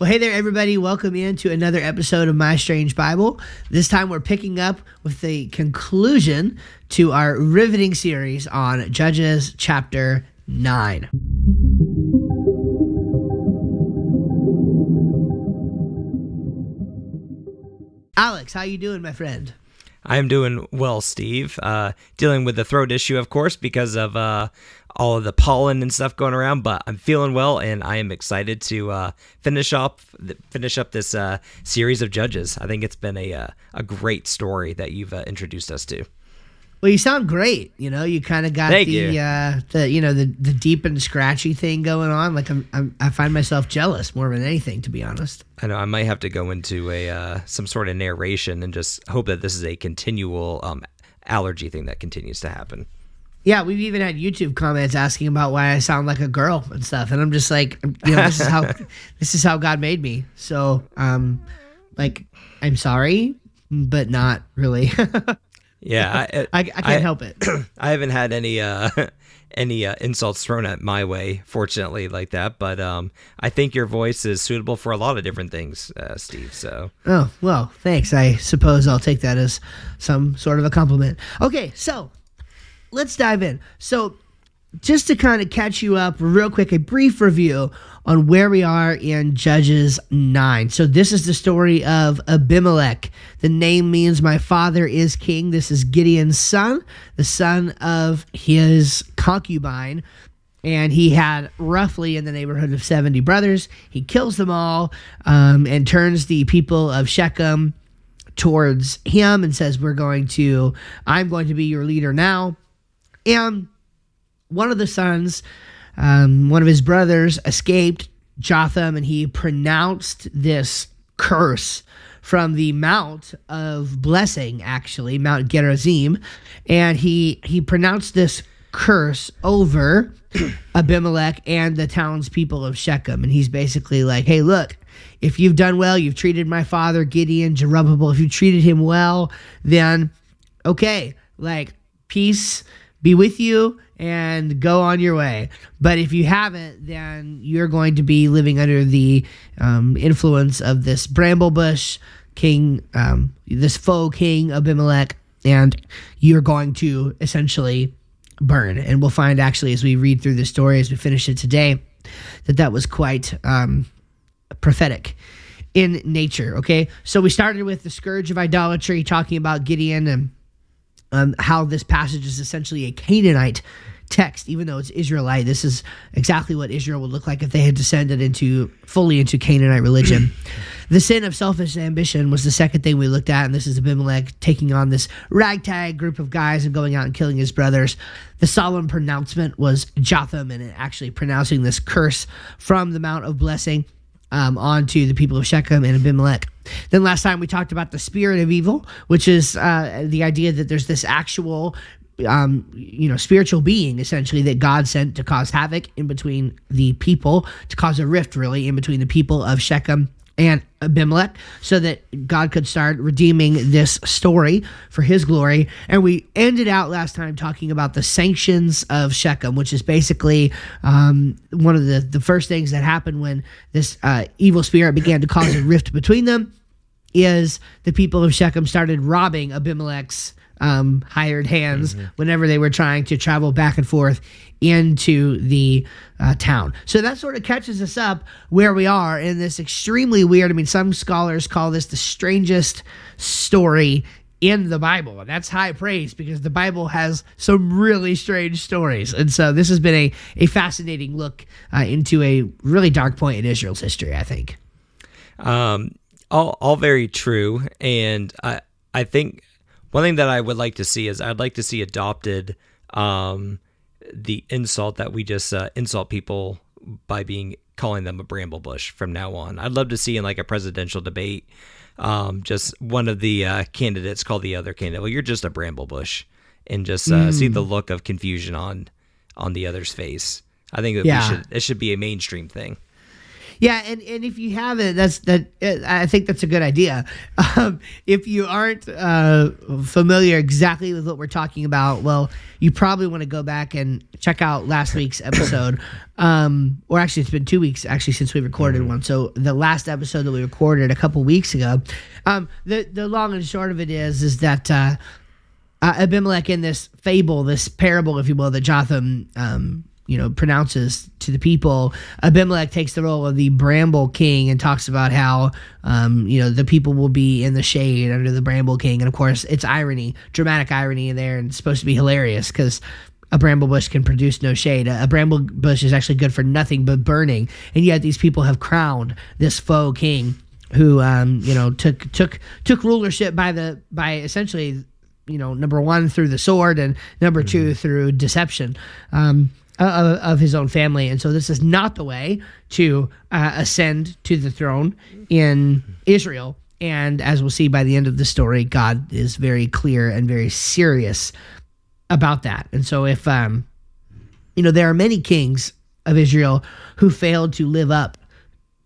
Well, hey there, everybody. Welcome in to another episode of My Strange Bible. This time we're picking up with the conclusion to our riveting series on Judges chapter 9. Alex, how you doing, my friend? I'm doing well, Steve. Uh, dealing with the throat issue, of course, because of uh, all of the pollen and stuff going around. But I'm feeling well, and I am excited to uh, finish up finish up this uh, series of judges. I think it's been a uh, a great story that you've uh, introduced us to. Well, you sound great. You know, you kind of got Thank the you. uh, the you know the the deep and scratchy thing going on. Like I'm, I'm I find myself jealous more than anything, to be honest. I know I might have to go into a uh, some sort of narration and just hope that this is a continual um, allergy thing that continues to happen. Yeah, we've even had YouTube comments asking about why I sound like a girl and stuff, and I'm just like, you know, this is how this is how God made me. So, um, like, I'm sorry, but not really. Yeah, I, I, I can't help it. I haven't had any uh, any uh, insults thrown at my way, fortunately, like that. But um, I think your voice is suitable for a lot of different things, uh, Steve. So Oh, well, thanks. I suppose I'll take that as some sort of a compliment. Okay, so let's dive in. So, just to kind of catch you up real quick, a brief review on where we are in Judges 9. So, this is the story of Abimelech. The name means my father is king. This is Gideon's son, the son of his concubine. And he had roughly in the neighborhood of 70 brothers. He kills them all um, and turns the people of Shechem towards him and says, We're going to, I'm going to be your leader now. And one of the sons, um, one of his brothers, escaped Jotham, and he pronounced this curse from the Mount of Blessing, actually Mount Gerizim, and he he pronounced this curse over Abimelech and the townspeople of Shechem, and he's basically like, "Hey, look." If you've done well, you've treated my father Gideon, Jerubbaal. If you treated him well, then okay, like peace be with you and go on your way. But if you haven't, then you're going to be living under the um, influence of this bramble bush king, um, this faux king Abimelech, and you're going to essentially burn. And we'll find actually as we read through the story, as we finish it today, that that was quite um, prophetic in nature. Okay, so we started with the scourge of idolatry, talking about Gideon and um, how this passage is essentially a Canaanite text, even though it's Israelite. This is exactly what Israel would look like if they had descended into fully into Canaanite religion. the sin of selfish ambition was the second thing we looked at, and this is Abimelech taking on this ragtag group of guys and going out and killing his brothers. The solemn pronouncement was Jotham, and actually pronouncing this curse from the Mount of Blessing um, onto the people of Shechem and Abimelech. Then last time we talked about the spirit of evil, which is uh, the idea that there's this actual, um, you know, spiritual being essentially that God sent to cause havoc in between the people, to cause a rift really in between the people of Shechem and Abimelech so that God could start redeeming this story for his glory. And we ended out last time talking about the sanctions of Shechem, which is basically um, one of the, the first things that happened when this uh, evil spirit began to cause a rift between them is the people of Shechem started robbing Abimelech's um, hired hands whenever they were trying to travel back and forth into the uh, town. So that sort of catches us up where we are in this extremely weird. I mean, some scholars call this the strangest story in the Bible. And that's high praise because the Bible has some really strange stories. And so this has been a, a fascinating look uh, into a really dark point in Israel's history, I think. Um, all all very true, and I I think one thing that I would like to see is I'd like to see adopted um, the insult that we just uh, insult people by being calling them a bramble bush from now on. I'd love to see in like a presidential debate, um, just one of the uh, candidates call the other candidate, "Well, you're just a bramble bush," and just uh, see the look of confusion on on the other's face. I think that Yeah. we should it should be a mainstream thing. Yeah, and, and if you haven't, that's that. uh, I think that's a good idea. Um, if you aren't uh, familiar exactly with what we're talking about, well, you probably want to go back and check out last week's episode. Um, or actually, it's been two weeks actually since we recorded one. So the last episode that we recorded a couple weeks ago. Um, the the long and short of it is is that. Uh, uh, Abimelech in this fable, this parable, if you will, that Jotham, um, you know, pronounces to the people. Abimelech takes the role of the Bramble King and talks about how, um, you know, the people will be in the shade under the Bramble King, and of course, it's irony, dramatic irony in there, and it's supposed to be hilarious because a bramble bush can produce no shade. A, a bramble bush is actually good for nothing but burning, and yet these people have crowned this faux king who, um, you know, took took took rulership by the by essentially you know number one through the sword and number two through deception um, of, of his own family. And so this is not the way to uh, ascend to the throne in israel. And as we'll see by the end of the story god is very clear and very serious about that. And so if um you know there are many kings of israel who failed to live up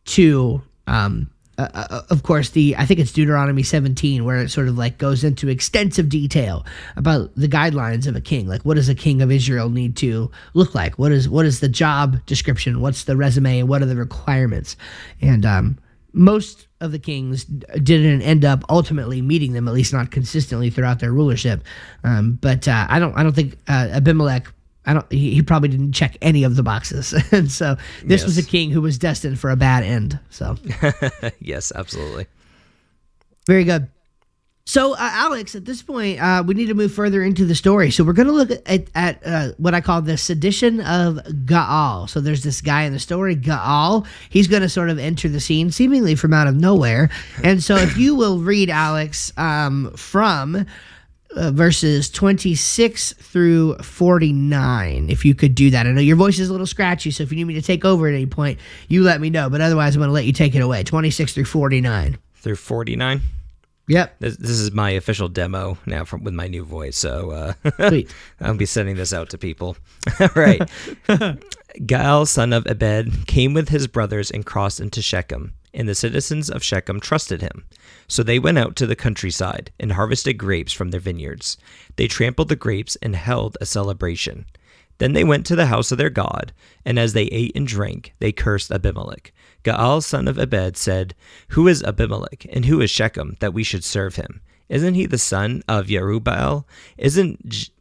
to um uh, uh, of course the i think it's deuteronomy 17 where it sort of like goes into extensive detail about the guidelines of a king. Like what does a king of israel need to look like? What is what is the job description? What's the resume? What are the requirements? And um most of the kings didn't end up ultimately meeting them at least not consistently throughout their rulership. Um, but uh, i don't i don't think uh, abimelech I don't. He, he probably didn't check any of the boxes, and so this was a king who was destined for a bad end. So yes, absolutely. very good. So, uh, Alex, at this point, uh, we need to move further into the story. So, we're going to look at, at uh, what I call the sedition of Gaal. So, there's this guy in the story, Gaal. He's going to sort of enter the scene seemingly from out of nowhere. And so, if you will read, Alex, um, from uh, verses 26 through 49, if you could do that. I know your voice is a little scratchy, so if you need me to take over at any point, you let me know. But otherwise, I'm going to let you take it away 26 through 49. Through 49. Yep. This, this is my official demo now from with my new voice. So uh, I'll be sending this out to people. All right. Gaal, son of Abed, came with his brothers and crossed into Shechem, and the citizens of Shechem trusted him. So they went out to the countryside and harvested grapes from their vineyards. They trampled the grapes and held a celebration. Then they went to the house of their God, and as they ate and drank, they cursed Abimelech. Gaal, son of Ebed, said, Who is Abimelech, and who is Shechem, that we should serve him? Isn't he the son of Yerubbaal? Isn't J-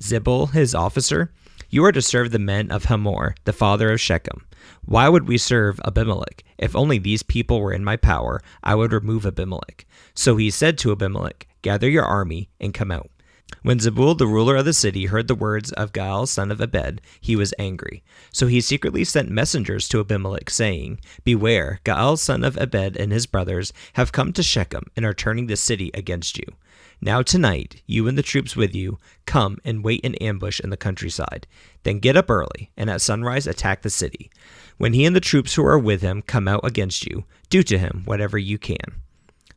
Zebul his officer? You are to serve the men of Hamor, the father of Shechem. Why would we serve Abimelech? If only these people were in my power, I would remove Abimelech. So he said to Abimelech, Gather your army and come out. When Zebul, the ruler of the city, heard the words of Gaal, son of Ebed, he was angry. So he secretly sent messengers to Abimelech, saying, Beware, Gaal, son of Ebed, and his brothers have come to Shechem and are turning the city against you. Now tonight, you and the troops with you, come and wait in ambush in the countryside. Then get up early, and at sunrise attack the city. When he and the troops who are with him come out against you, do to him whatever you can.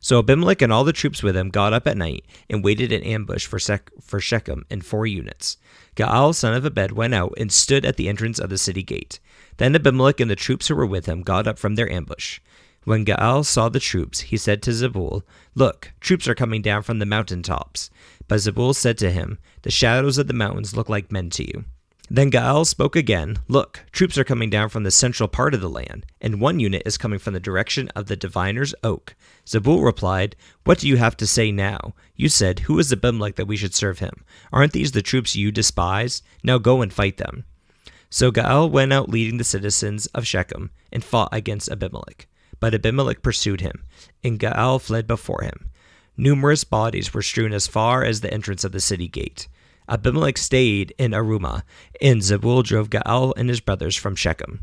So Abimelech and all the troops with him got up at night and waited in ambush for, Sec- for Shechem in four units. Gaal, son of Abed, went out and stood at the entrance of the city gate. Then Abimelech and the troops who were with him got up from their ambush. When Gaal saw the troops, he said to Zebul, Look, troops are coming down from the mountain tops. But Zebul said to him, The shadows of the mountains look like men to you. Then Gaal spoke again, Look, troops are coming down from the central part of the land, and one unit is coming from the direction of the diviner's oak. Zebul replied, What do you have to say now? You said, Who is Abimelech that we should serve him? Aren't these the troops you despise? Now go and fight them. So Gaal went out leading the citizens of Shechem and fought against Abimelech. But Abimelech pursued him, and Gaal fled before him. Numerous bodies were strewn as far as the entrance of the city gate. Abimelech stayed in Arumah, and Zebul drove Gaal and his brothers from Shechem.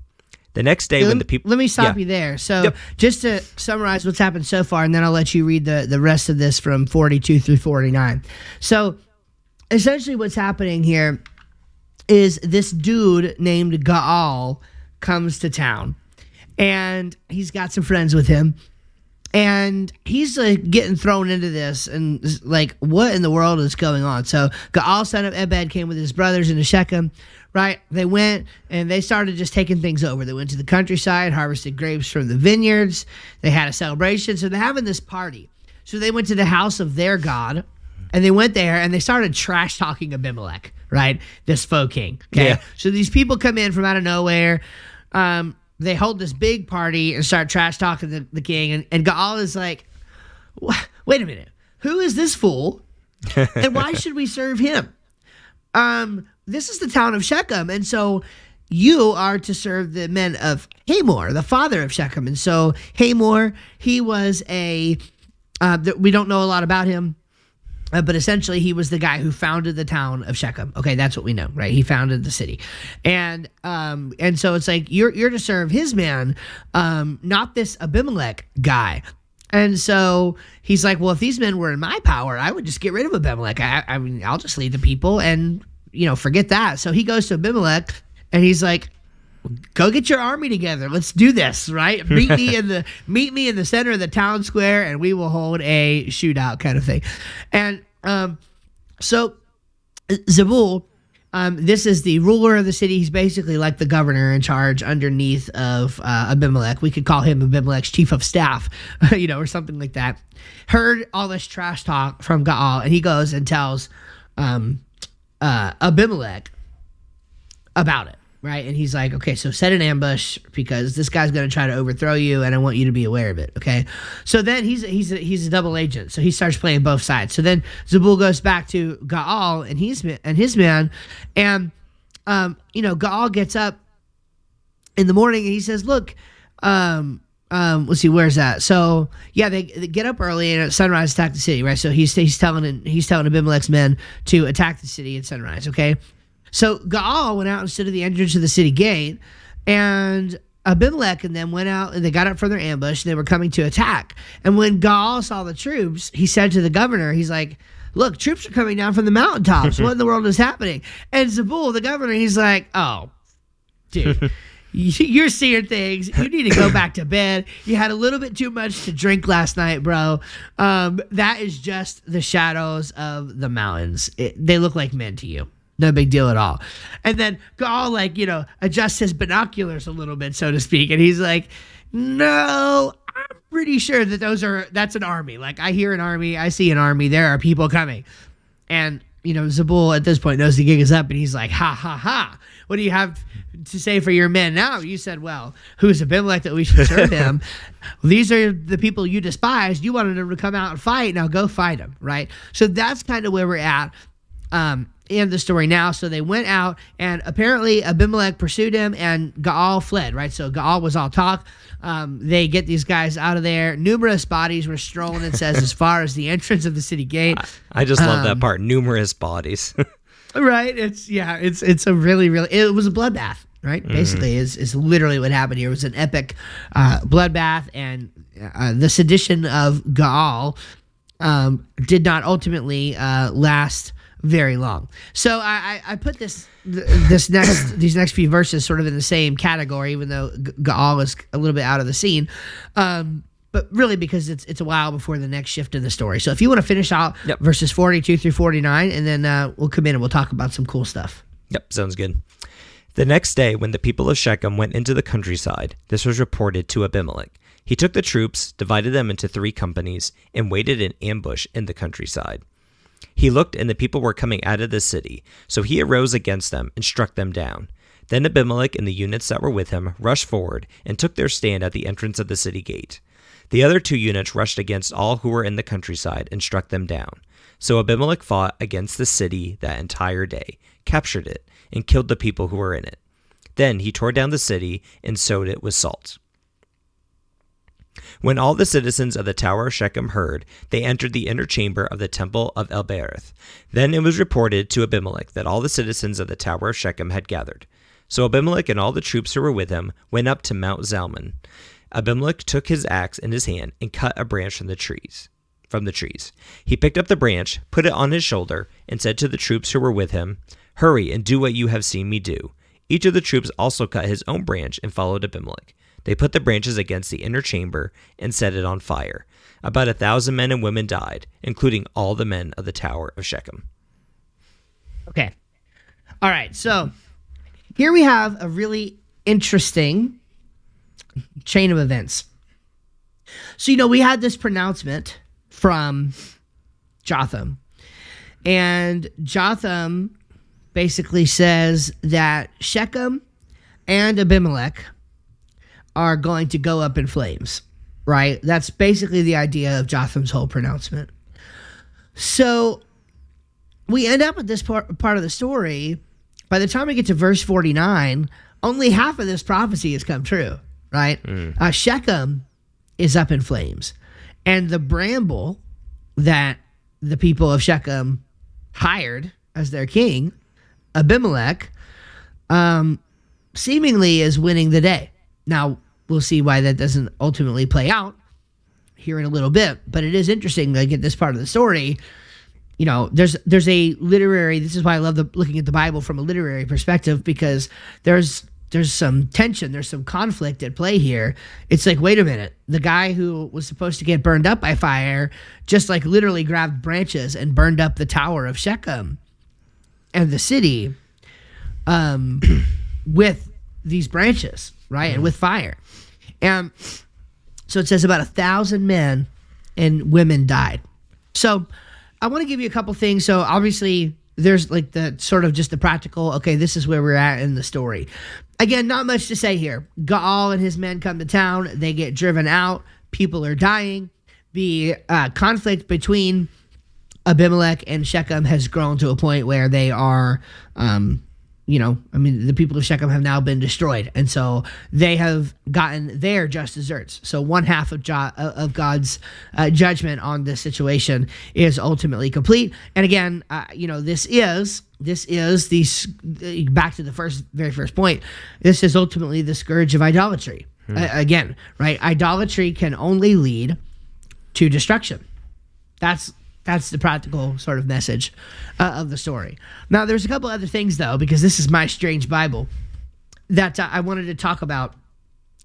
The next day, when the people let me stop Yeah. you there. So, Yep. just to summarize what's happened so far, and then I'll let you read the, the rest of this from 42 through 49. So, essentially, what's happening here is this dude named Gaal comes to town, and he's got some friends with him. and he's like getting thrown into this and like what in the world is going on? So gaal son of ebed came with his brothers into shechem right? They went and they started just taking things over. They went to the countryside harvested grapes from the vineyards. They had a celebration. So they're having this party. So they went to the house of their god and they went there and they started trash talking abimelech right? This faux king okay? Yeah. so these people come in from out of nowhere. Um, they hold this big party and start trash talking the, the king, and, and Gaal is like, "Wait a minute, who is this fool, and why should we serve him? Um, this is the town of Shechem, and so you are to serve the men of Hamor, the father of Shechem, and so Hamor, he was a uh, we don't know a lot about him. Uh, but essentially, he was the guy who founded the town of Shechem. Okay, that's what we know, right? He founded the city, and um, and so it's like you're you're to serve his man, um, not this Abimelech guy. And so he's like, well, if these men were in my power, I would just get rid of Abimelech. I, I mean, I'll just lead the people, and you know, forget that. So he goes to Abimelech, and he's like, go get your army together. Let's do this, right? Meet me in the meet me in the center of the town square, and we will hold a shootout kind of thing. And um, so Zabul, um, this is the ruler of the city. He's basically like the governor in charge underneath of uh, Abimelech. We could call him Abimelech's chief of staff, you know, or something like that. Heard all this trash talk from Gaal, and he goes and tells um, uh, Abimelech about it, right? And he's like, okay, so set an ambush because this guy's going to try to overthrow you, and I want you to be aware of it. Okay, so then he's he's a, he's a double agent, so he starts playing both sides. So then Zabul goes back to Gaal and he's and his man, and um, you know, Gaal gets up in the morning and he says, look, um. Um, let's see, where's that? So yeah, they, they get up early and at sunrise attack the city, right? So he's he's telling he's telling Abimelech's men to attack the city at sunrise. Okay, so Gaal went out and stood at the entrance of the city gate, and Abimelech and them went out and they got up from their ambush. And they were coming to attack. And when Gaal saw the troops, he said to the governor, he's like, Look, troops are coming down from the mountaintops. what in the world is happening? And Zabul, the governor, he's like, Oh, dude. You're seeing things. You need to go back to bed. You had a little bit too much to drink last night, bro. Um, that is just the shadows of the mountains. It, they look like men to you. No big deal at all. And then Gaal, like, you know, adjusts his binoculars a little bit, so to speak. And he's like, no, I'm pretty sure that those are, that's an army. Like, I hear an army, I see an army, there are people coming. And, you know, Zabul at this point knows the gig is up and he's like, ha, ha, ha. What do you have to say for your men now? You said, well, who's Abimelech that we should serve him? These are the people you despised. You wanted them to come out and fight. Now go fight them, right? So that's kind of where we're at um, in the story now. So they went out, and apparently Abimelech pursued him, and Gaal fled. Right, so Gaal was all talk. Um, they get these guys out of there. Numerous bodies were strewn. It says as far as the entrance of the city gate. I just love Um, that part. Numerous bodies. Right, it's yeah, it's it's a really really. It was a bloodbath. Right, Mm-hmm. basically is is literally what happened here. It was an epic uh, bloodbath, and uh, the sedition of Gaal um, did not ultimately uh, last very long. So I, I, I put this this next these next few verses sort of in the same category, even though Gaal was a little bit out of the scene. Um, but really, because it's it's a while before the next shift in the story. So if you want to finish out Yep. verses forty two through forty nine, and then uh, we'll come in and we'll talk about some cool stuff. Yep, sounds good. The next day, when the people of Shechem went into the countryside, this was reported to Abimelech. He took the troops, divided them into three companies, and waited in ambush in the countryside. He looked, and the people were coming out of the city, so he arose against them and struck them down. Then Abimelech and the units that were with him rushed forward and took their stand at the entrance of the city gate. The other two units rushed against all who were in the countryside and struck them down. So Abimelech fought against the city that entire day, captured it, and killed the people who were in it. Then he tore down the city and sowed it with salt. When all the citizens of the Tower of Shechem heard, they entered the inner chamber of the temple of El-berith. Then it was reported to Abimelech that all the citizens of the Tower of Shechem had gathered. So Abimelech and all the troops who were with him went up to Mount Zalmon. Abimelech took his axe in his hand and cut a branch from the trees. From the trees, he picked up the branch, put it on his shoulder, and said to the troops who were with him, "Hurry and do what you have seen me do." Each of the troops also cut his own branch and followed Abimelech. They put the branches against the inner chamber and set it on fire. About a thousand men and women died, including all the men of the tower of Shechem. Okay. All right. So here we have a really interesting chain of events. So, you know, we had this pronouncement from Jotham, and Jotham basically says that Shechem and Abimelech are going to go up in flames, right? That's basically the idea of Jotham's whole pronouncement. So we end up at this part, part of the story. By the time we get to verse 49, only half of this prophecy has come true, right? Uh, Shechem is up in flames. And the bramble that the people of Shechem hired as their king, Abimelech, um, seemingly is winning the day. Now, we'll see why that doesn't ultimately play out here in a little bit, but it is interesting to get this part of the story. You know, there's there's a literary. This is why I love the, looking at the Bible from a literary perspective because there's there's some tension, there's some conflict at play here. It's like, wait a minute, the guy who was supposed to get burned up by fire just like literally grabbed branches and burned up the tower of Shechem and the city um, with these branches, right, and with fire. And so it says about a thousand men and women died. So I want to give you a couple things. So obviously, there's like the sort of just the practical. Okay, this is where we're at in the story. Again, not much to say here. Gaal and his men come to town. They get driven out. People are dying. The uh, conflict between Abimelech and Shechem has grown to a point where they are, um, you know, I mean, the people of Shechem have now been destroyed, and so they have gotten their just desserts. So one half of jo- of God's uh, judgment on this situation is ultimately complete. And again, uh, you know, this is this is the back to the first very first point. This is ultimately the scourge of idolatry. Uh, again, right? Idolatry can only lead to destruction. That's that's the practical sort of message uh, of the story. Now, there's a couple other things though, because this is my strange Bible that uh, I wanted to talk about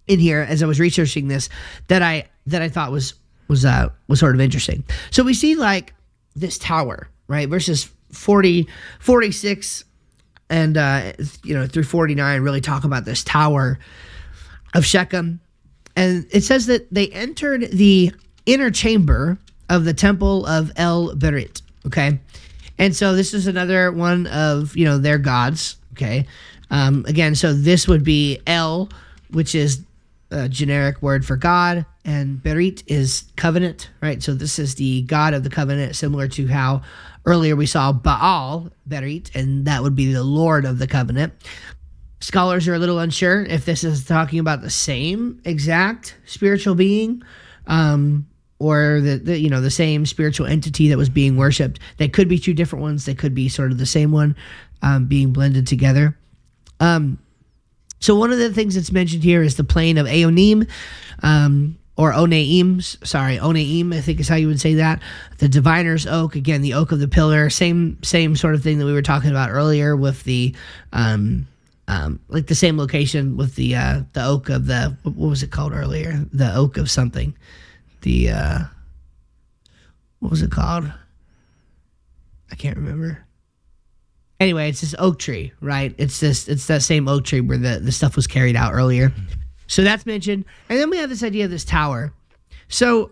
in here as I was researching this that I that I thought was was uh was sort of interesting. So we see like this tower, right? Verses 40 46 and uh you know through 49 really talk about this tower of Shechem. And it says that they entered the inner chamber of the temple of El Berit. Okay. And so this is another one of, you know, their gods. Okay. Um, again, so this would be El, which is a generic word for God, and Berit is covenant, right? So this is the God of the covenant, similar to how earlier we saw Baal, Berit, and that would be the Lord of the covenant. Scholars are a little unsure if this is talking about the same exact spiritual being, um, or the, the you know the same spiritual entity that was being worshipped. They could be two different ones. They could be sort of the same one, um, being blended together. Um, so one of the things that's mentioned here is the plain of Aonim, um, or Onaim. Sorry, Onaim. I think is how you would say that. The diviner's oak. Again, the oak of the pillar. Same same sort of thing that we were talking about earlier with the. Um, um, like the same location with the uh, the oak of the what was it called earlier? The oak of something. The uh, what was it called? I can't remember. Anyway, it's this oak tree, right? It's this it's that same oak tree where the, the stuff was carried out earlier. So that's mentioned. And then we have this idea of this tower. So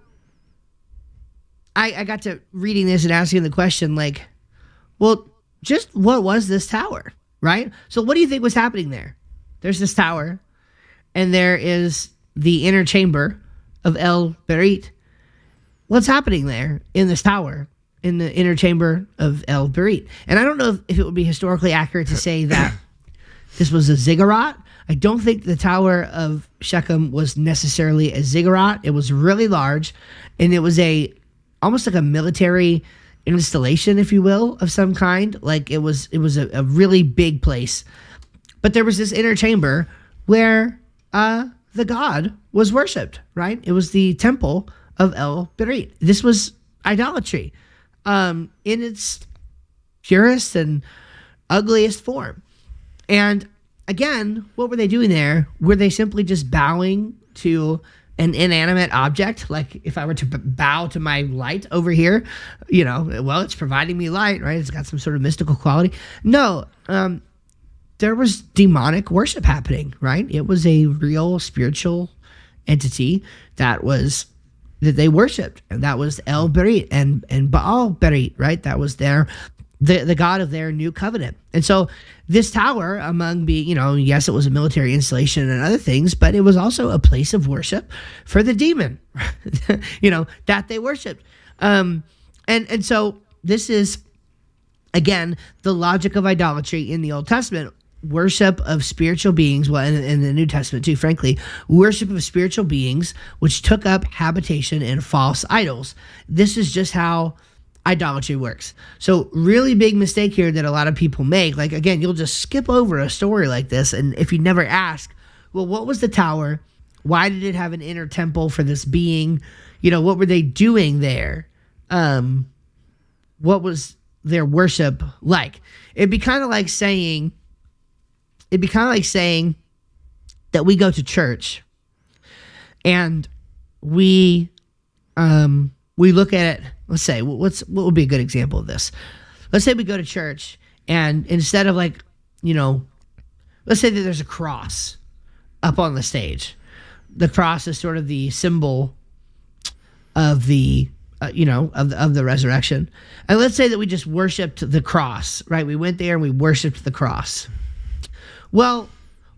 I, I got to reading this and asking the question, like, well, just what was this tower? Right? So what do you think was happening there? There's this tower, and there is the inner chamber of El Berit. What's happening there in this tower? in the inner chamber of El Berit. And I don't know if, it would be historically accurate to say that this was a ziggurat. I don't think the Tower of Shechem was necessarily a ziggurat. It was really large, and it was a almost like a military installation, if you will, of some kind. Like it was, it was a, a really big place. But there was this inner chamber where uh, the god was worshipped. Right? It was the temple of El Berit. This was idolatry um, in its purest and ugliest form. And again, what were they doing there? Were they simply just bowing to an inanimate object? Like if I were to bow to my light over here, you know, well, it's providing me light, right? It's got some sort of mystical quality. No, um, there was demonic worship happening, right? It was a real spiritual entity that was that they worshipped, and that was El Berit and and Baal Berit, right? That was their the the god of their new covenant. And so this tower, among being, you know, yes, it was a military installation and other things, but it was also a place of worship for the demon, you know, that they worshipped. Um, and and so this is again the logic of idolatry in the Old Testament worship of spiritual beings well in, in, the new testament too frankly worship of spiritual beings which took up habitation in false idols. This is just how idolatry works. So really big mistake here that a lot of people make. Like again you'll just skip over a story like this and if you never ask well what was the tower? Why did it have an inner temple for this being? You know what were they doing there? Um what was their worship like? It'd be kind of like saying it'd be kind of like saying that we go to church and we um we look at it let's say what's what would be a good example of this? Let's say we go to church and instead of like you know let's say that there's a cross up on the stage. The cross is sort of the symbol of the uh, you know of the, of the resurrection. And let's say that we just worshiped the cross right? We went there and we worshiped the cross well,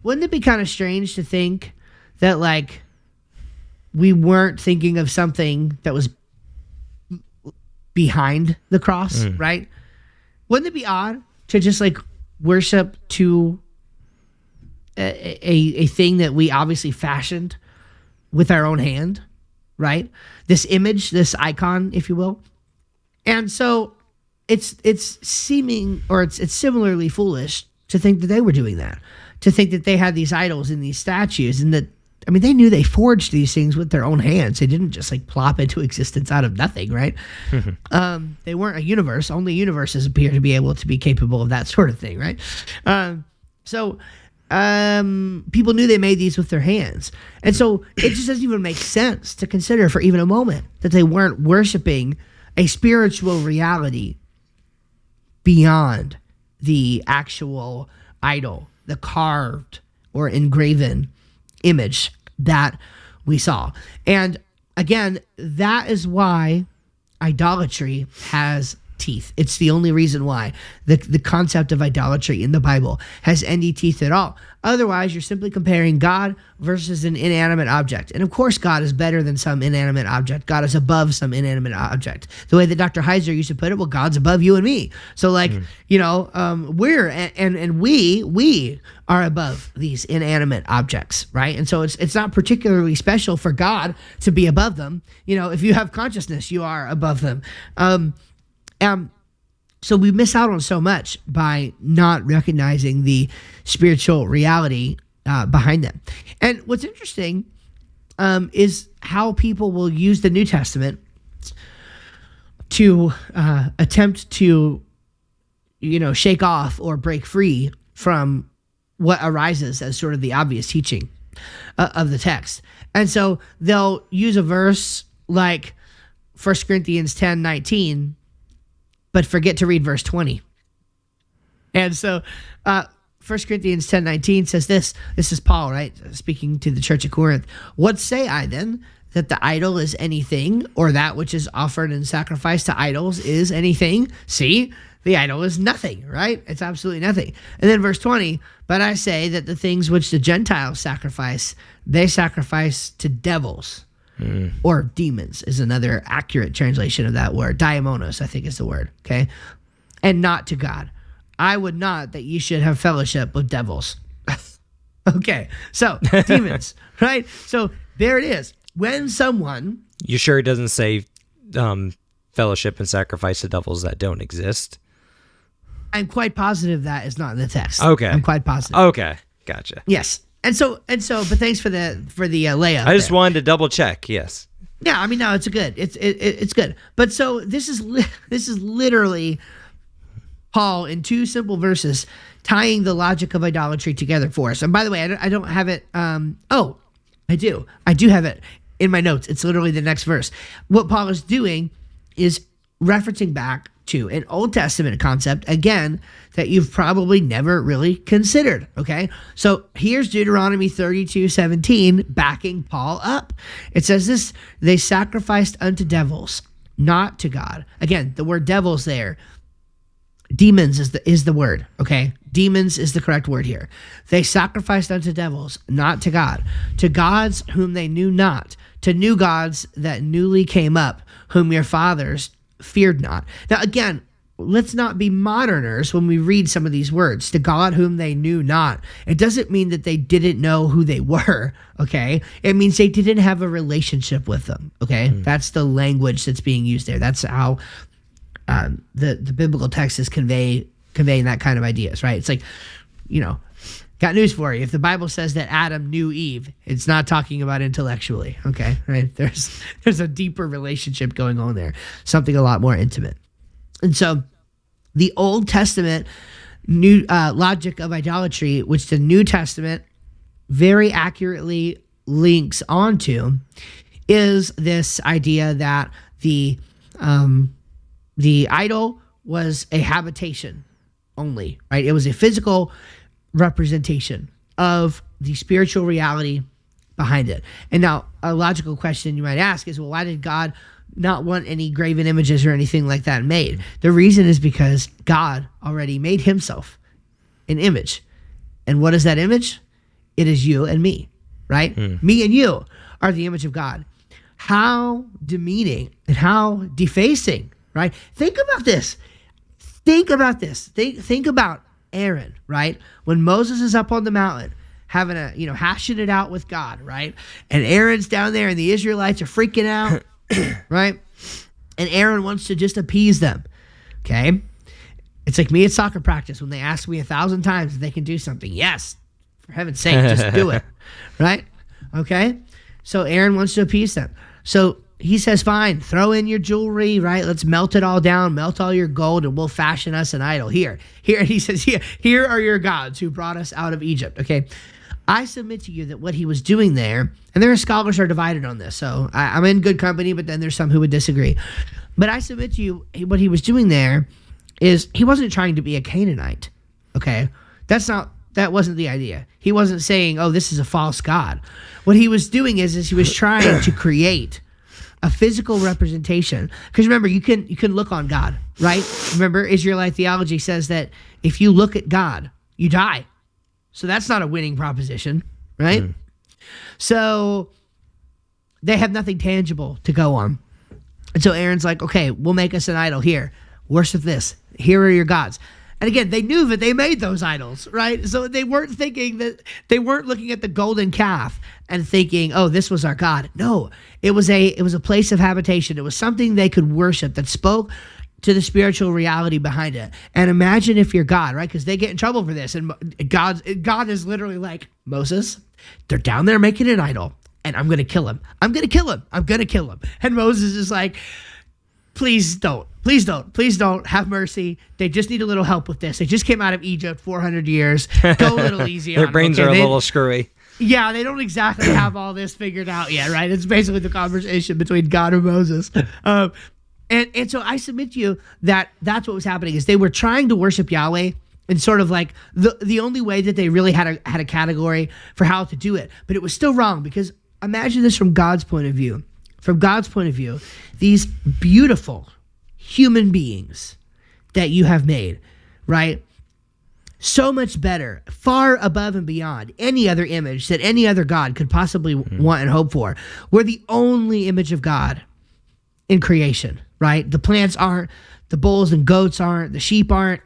wouldn't it be kind of strange to think that like we weren't thinking of something that was behind the cross, mm. right? Wouldn't it be odd to just like worship to a, a, a thing that we obviously fashioned with our own hand, right? This image, this icon, if you will. And so it's it's seeming or it's it's similarly foolish to think that they were doing that, to think that they had these idols and these statues, and that I mean they knew they forged these things with their own hands. They didn't just like plop into existence out of nothing, right? um, they weren't a universe. Only universes appear to be able to be capable of that sort of thing, right? Um, so um, people knew they made these with their hands. And so it just doesn't even make sense to consider for even a moment that they weren't worshiping a spiritual reality beyond the actual idol, the carved or engraven image that we saw. And again, that is why idolatry has teeth. It's the only reason why the, the concept of idolatry in the Bible has any teeth at all. Otherwise, you're simply comparing God versus an inanimate object. And of course, God is better than some inanimate object. God is above some inanimate object. The way that Dr. Heiser used to put it, well, God's above you and me. So, like, mm. you know, um, we're and, and and we we are above these inanimate objects, right? And so it's it's not particularly special for God to be above them. You know, if you have consciousness, you are above them. Um, um, so we miss out on so much by not recognizing the spiritual reality uh, behind them. And what's interesting um, is how people will use the New Testament to uh, attempt to, you know, shake off or break free from what arises as sort of the obvious teaching uh, of the text. And so they'll use a verse like 1 Corinthians 10 19 but forget to read verse 20. And so, uh, 1 Corinthians 10 19 says this. This is Paul, right? Speaking to the church of Corinth. What say I then? That the idol is anything, or that which is offered in sacrifice to idols is anything? See, the idol is nothing, right? It's absolutely nothing. And then verse 20, but I say that the things which the Gentiles sacrifice, they sacrifice to devils Mm. Or demons is another accurate translation of that word. Daimonos, I think is the word. Okay. And not to God. I would not that ye should have fellowship with devils. okay. So, demons, right? So, there it is. When someone. You sure it doesn't say um, fellowship and sacrifice to devils that don't exist? I'm quite positive that is not in the text. Okay. I'm quite positive. Okay. Gotcha. Yes. And so and so, but thanks for the for the uh, layup. I just there. wanted to double check. Yes. Yeah, I mean, no, it's good. It's it, it's good. But so this is li- this is literally Paul in two simple verses tying the logic of idolatry together for us. And by the way, I don't, I don't have it. Um, oh, I do. I do have it in my notes. It's literally the next verse. What Paul is doing is referencing back to an Old Testament concept, again, that you've probably never really considered. Okay. So here's Deuteronomy 32 17 backing Paul up. It says this they sacrificed unto devils, not to God. Again, the word devils there demons is the is the word okay demons is the correct word here they sacrificed unto devils not to god to gods whom they knew not to new gods that newly came up whom your fathers feared not. Now again let's not be moderners when we read some of these words. To god whom they knew not. It doesn't mean that they didn't know who they were okay? It means they didn't have a relationship with them okay? That's the language that's being used there. That's how um, the the biblical text is convey conveying that kind of ideas, right? It's like, you know, got news for you. If the Bible says that Adam knew Eve, it's not talking about intellectually, okay? Right? There's there's a deeper relationship going on there, something a lot more intimate. And so, the Old Testament new uh, logic of idolatry, which the New Testament very accurately links onto, is this idea that the um, the idol was a habitation only, right? It was a physical representation of the spiritual reality behind it. And now, a logical question you might ask is, well, why did God not want any graven images or anything like that made? The reason is because God already made himself an image. And what is that image? It is you and me, right? Hmm. Me and you are the image of God. How demeaning and how defacing, right? Think about this. Think about this. Think think about Aaron, right? When Moses is up on the mountain having a, you know, hashing it out with God, right? And Aaron's down there and the Israelites are freaking out, right? And Aaron wants to just appease them. Okay? It's like me at soccer practice when they ask me a thousand times if they can do something. Yes. For heaven's sake, just do it. Right? Okay? So Aaron wants to appease them. So he says, fine, throw in your jewelry, right? Let's melt it all down, melt all your gold, and we'll fashion us an idol. Here, here, he says, here, here are your gods who brought us out of Egypt. Okay. I submit to you that what he was doing there, and there are scholars are divided on this, so I, I'm in good company, but then there's some who would disagree. But I submit to you, what he was doing there is he wasn't trying to be a Canaanite. Okay. That's not that wasn't the idea. He wasn't saying, "Oh, this is a false god." What he was doing is, is he was trying to create a physical representation. Because remember, you can you can look on God, right? Remember, Israelite theology says that if you look at God, you die. So that's not a winning proposition, right? Hmm. So they have nothing tangible to go on. And so Aaron's like, okay, we'll make us an idol here. Worship this. Here are your gods. And again, they knew that they made those idols, right? So they weren't thinking that they weren't looking at the golden calf and thinking, "Oh, this was our god." No, it was a it was a place of habitation. It was something they could worship that spoke to the spiritual reality behind it. And imagine if you're God, right? Because they get in trouble for this, and God God is literally like Moses. They're down there making an idol, and I'm gonna kill him. I'm gonna kill him. I'm gonna kill him. And Moses is like, please don't. Please don't. Please don't. Have mercy. They just need a little help with this. They just came out of Egypt 400 years. Go a little easy Their on them, brains okay? are a They- little screwy. yeah, they don't exactly have all this figured out yet, right? It's basically the conversation between God and Moses. Um, and, and so I submit to you that that's what was happening is they were trying to worship Yahweh and sort of like the the only way that they really had a had a category for how to do it, but it was still wrong because imagine this from God's point of view. From God's point of view, these beautiful human beings that you have made, right? so much better, far above and beyond any other image that any other God could possibly mm-hmm. want and hope for. We're the only image of God in creation, right? The plants aren't, the bulls and goats aren't, the sheep aren't.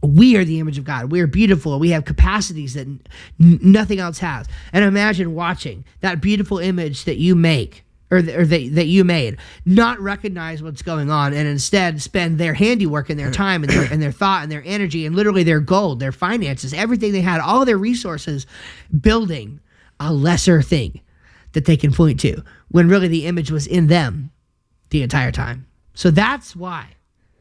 We are the image of God. We are beautiful. We have capacities that n- nothing else has. And imagine watching that beautiful image that you make or, or that, that you made not recognize what's going on and instead spend their handiwork and their time and their, and their thought and their energy and literally their gold, their finances, everything they had, all their resources building a lesser thing that they can point to when really the image was in them the entire time. So that's why.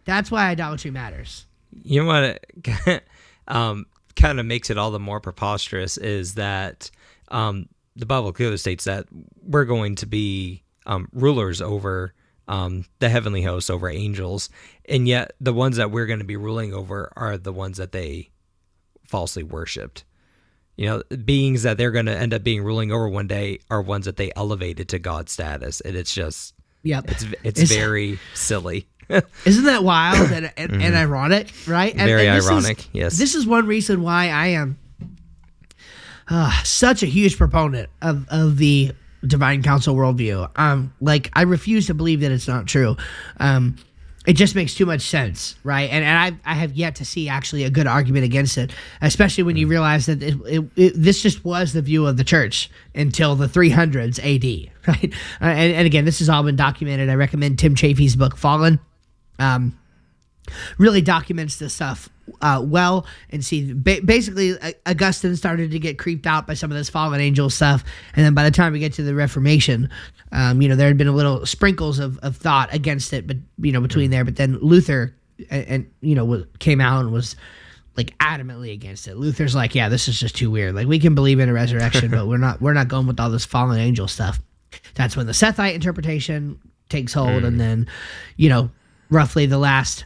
That's why idolatry matters. you know what um, kind of makes it all the more preposterous is that um, the Bible clearly states that we're going to be um, rulers over um, the heavenly hosts, over angels, and yet the ones that we're going to be ruling over are the ones that they falsely worshipped. You know, beings that they're going to end up being ruling over one day are ones that they elevated to God status, and it's just, Yep. it's it's, It's- very silly. Isn't that wild and, and, and ironic, right? And- Mm-hmm. Very and this is- ironic, yes. This is one reason why I am uh, such a huge proponent of, of the divine council worldview. Um, like I refuse to believe that it's not true. Um, it just makes too much sense, right? And, and I, I have yet to see actually a good argument against it, especially when you realize that it, it, it, this just was the view of the church until the 300s AD, right? Uh, and, and again, this has all been documented. I recommend Tim Chaffey's book, Fallen. Um, really documents this stuff uh, well and see ba- basically augustine started to get creeped out by some of this fallen angel stuff. And then by the time we get to the reformation um, you know there had been a little sprinkles of, of thought against it but you know between there. But then luther and, and you know came out and was like adamantly against it. Luther's like yeah this is just too weird. Like we can believe in a resurrection but we're not we're not going with all this fallen angel stuff. That's when the sethite interpretation takes hold and then you know roughly the last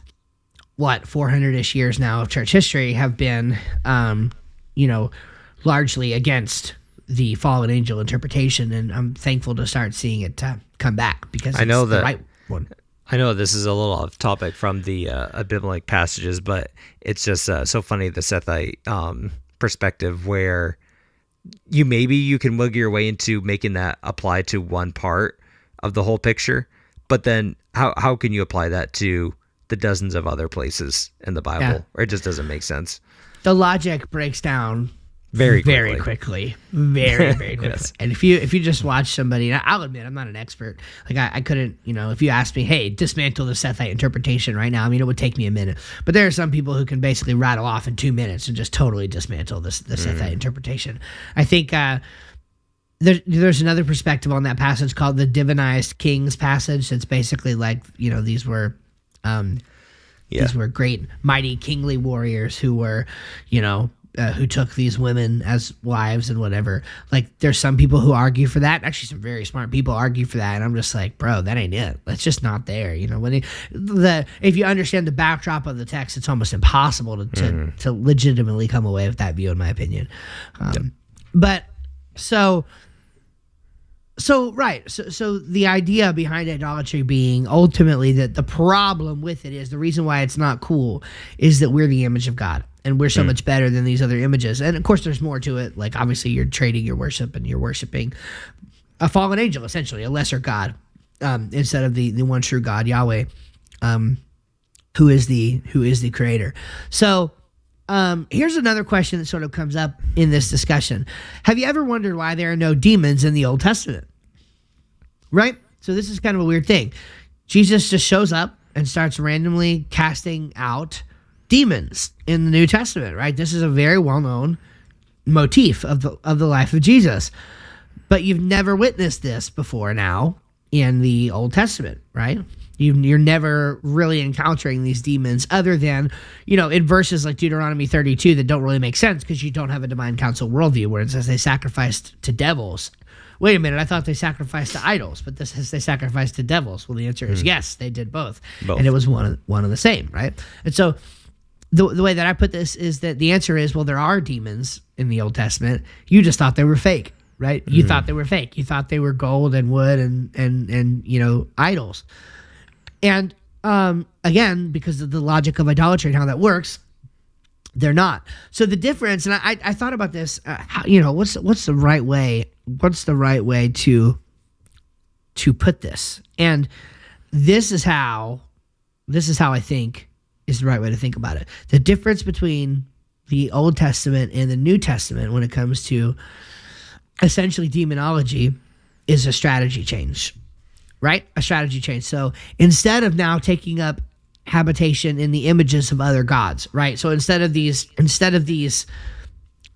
what 400ish years now of church history have been um you know largely against the fallen angel interpretation and i'm thankful to start seeing it uh, come back because I know it's the right one. I know this is a little off topic from the uh, Abimelech passages, but it's just uh, so funny the Sethite um, perspective where you maybe you can wiggle your way into making that apply to one part of the whole picture, but then how how can you apply that to the dozens of other places in the Bible? Yeah. Or it just doesn't make sense. the logic breaks down Very very quickly. quickly very very quickly Yes. and if you if you just watch somebody and i'll admit i'm not an expert like I, I couldn't you know if you asked me hey dismantle the sethite interpretation right now i mean it would take me a minute but there are some people who can basically rattle off in two minutes and just totally dismantle this the sethite interpretation i think uh there, there's another perspective on that passage called the divinized kings passage it's basically like you know these were um Yeah. these were great, mighty, kingly warriors who were, you know, uh, who took these women as wives and whatever. Like, there's some people who argue for that. Actually, some very smart people argue for that, and I'm just like, bro, that ain't it. That's just not there. You know, when it, the if you understand the backdrop of the text, it's almost impossible to to, to legitimately come away with that view, in my opinion. Um, But so so right. So so the idea behind idolatry being ultimately that the problem with it is the reason why it's not cool is that we're the image of god and we're so much better than these other images. And of course there's more to it. Like obviously you're trading your worship and you're worshiping a fallen angel essentially a lesser god um, instead of the the one true god yahweh um, who is the who is the creator. So um, here's another question that sort of comes up in this discussion. Have you ever wondered why there are no demons in the Old Testament? Right? So this is kind of a weird thing. Jesus just shows up and starts randomly casting out demons in the New Testament, right? This is a very well-known motif of the of the life of Jesus. But you've never witnessed this before now in the Old Testament, right? You, you're never really encountering these demons other than, you know, in verses like Deuteronomy 32 that don't really make sense because you don't have a divine council worldview where it says they sacrificed to devils. Wait a minute, I thought they sacrificed to idols, but this says they sacrificed to devils. Well, the answer is yes, they did both. Both. And it was one of, one of the same, right? And so the, the way that I put this is that the answer is well, there are demons in the Old Testament. You just thought they were fake, right? You thought they were fake. You thought they were gold and wood and and and you know idols. And um, again, because of the logic of idolatry and how that works, they're not. So the difference, and I, I, I thought about this. Uh, how, you know, what's what's the right way? What's the right way to to put this? And this is how this is how I think is the right way to think about it. The difference between the Old Testament and the New Testament when it comes to essentially demonology is a strategy change, right? A strategy change. So instead of now taking up habitation in the images of other gods, right? So instead of these, instead of these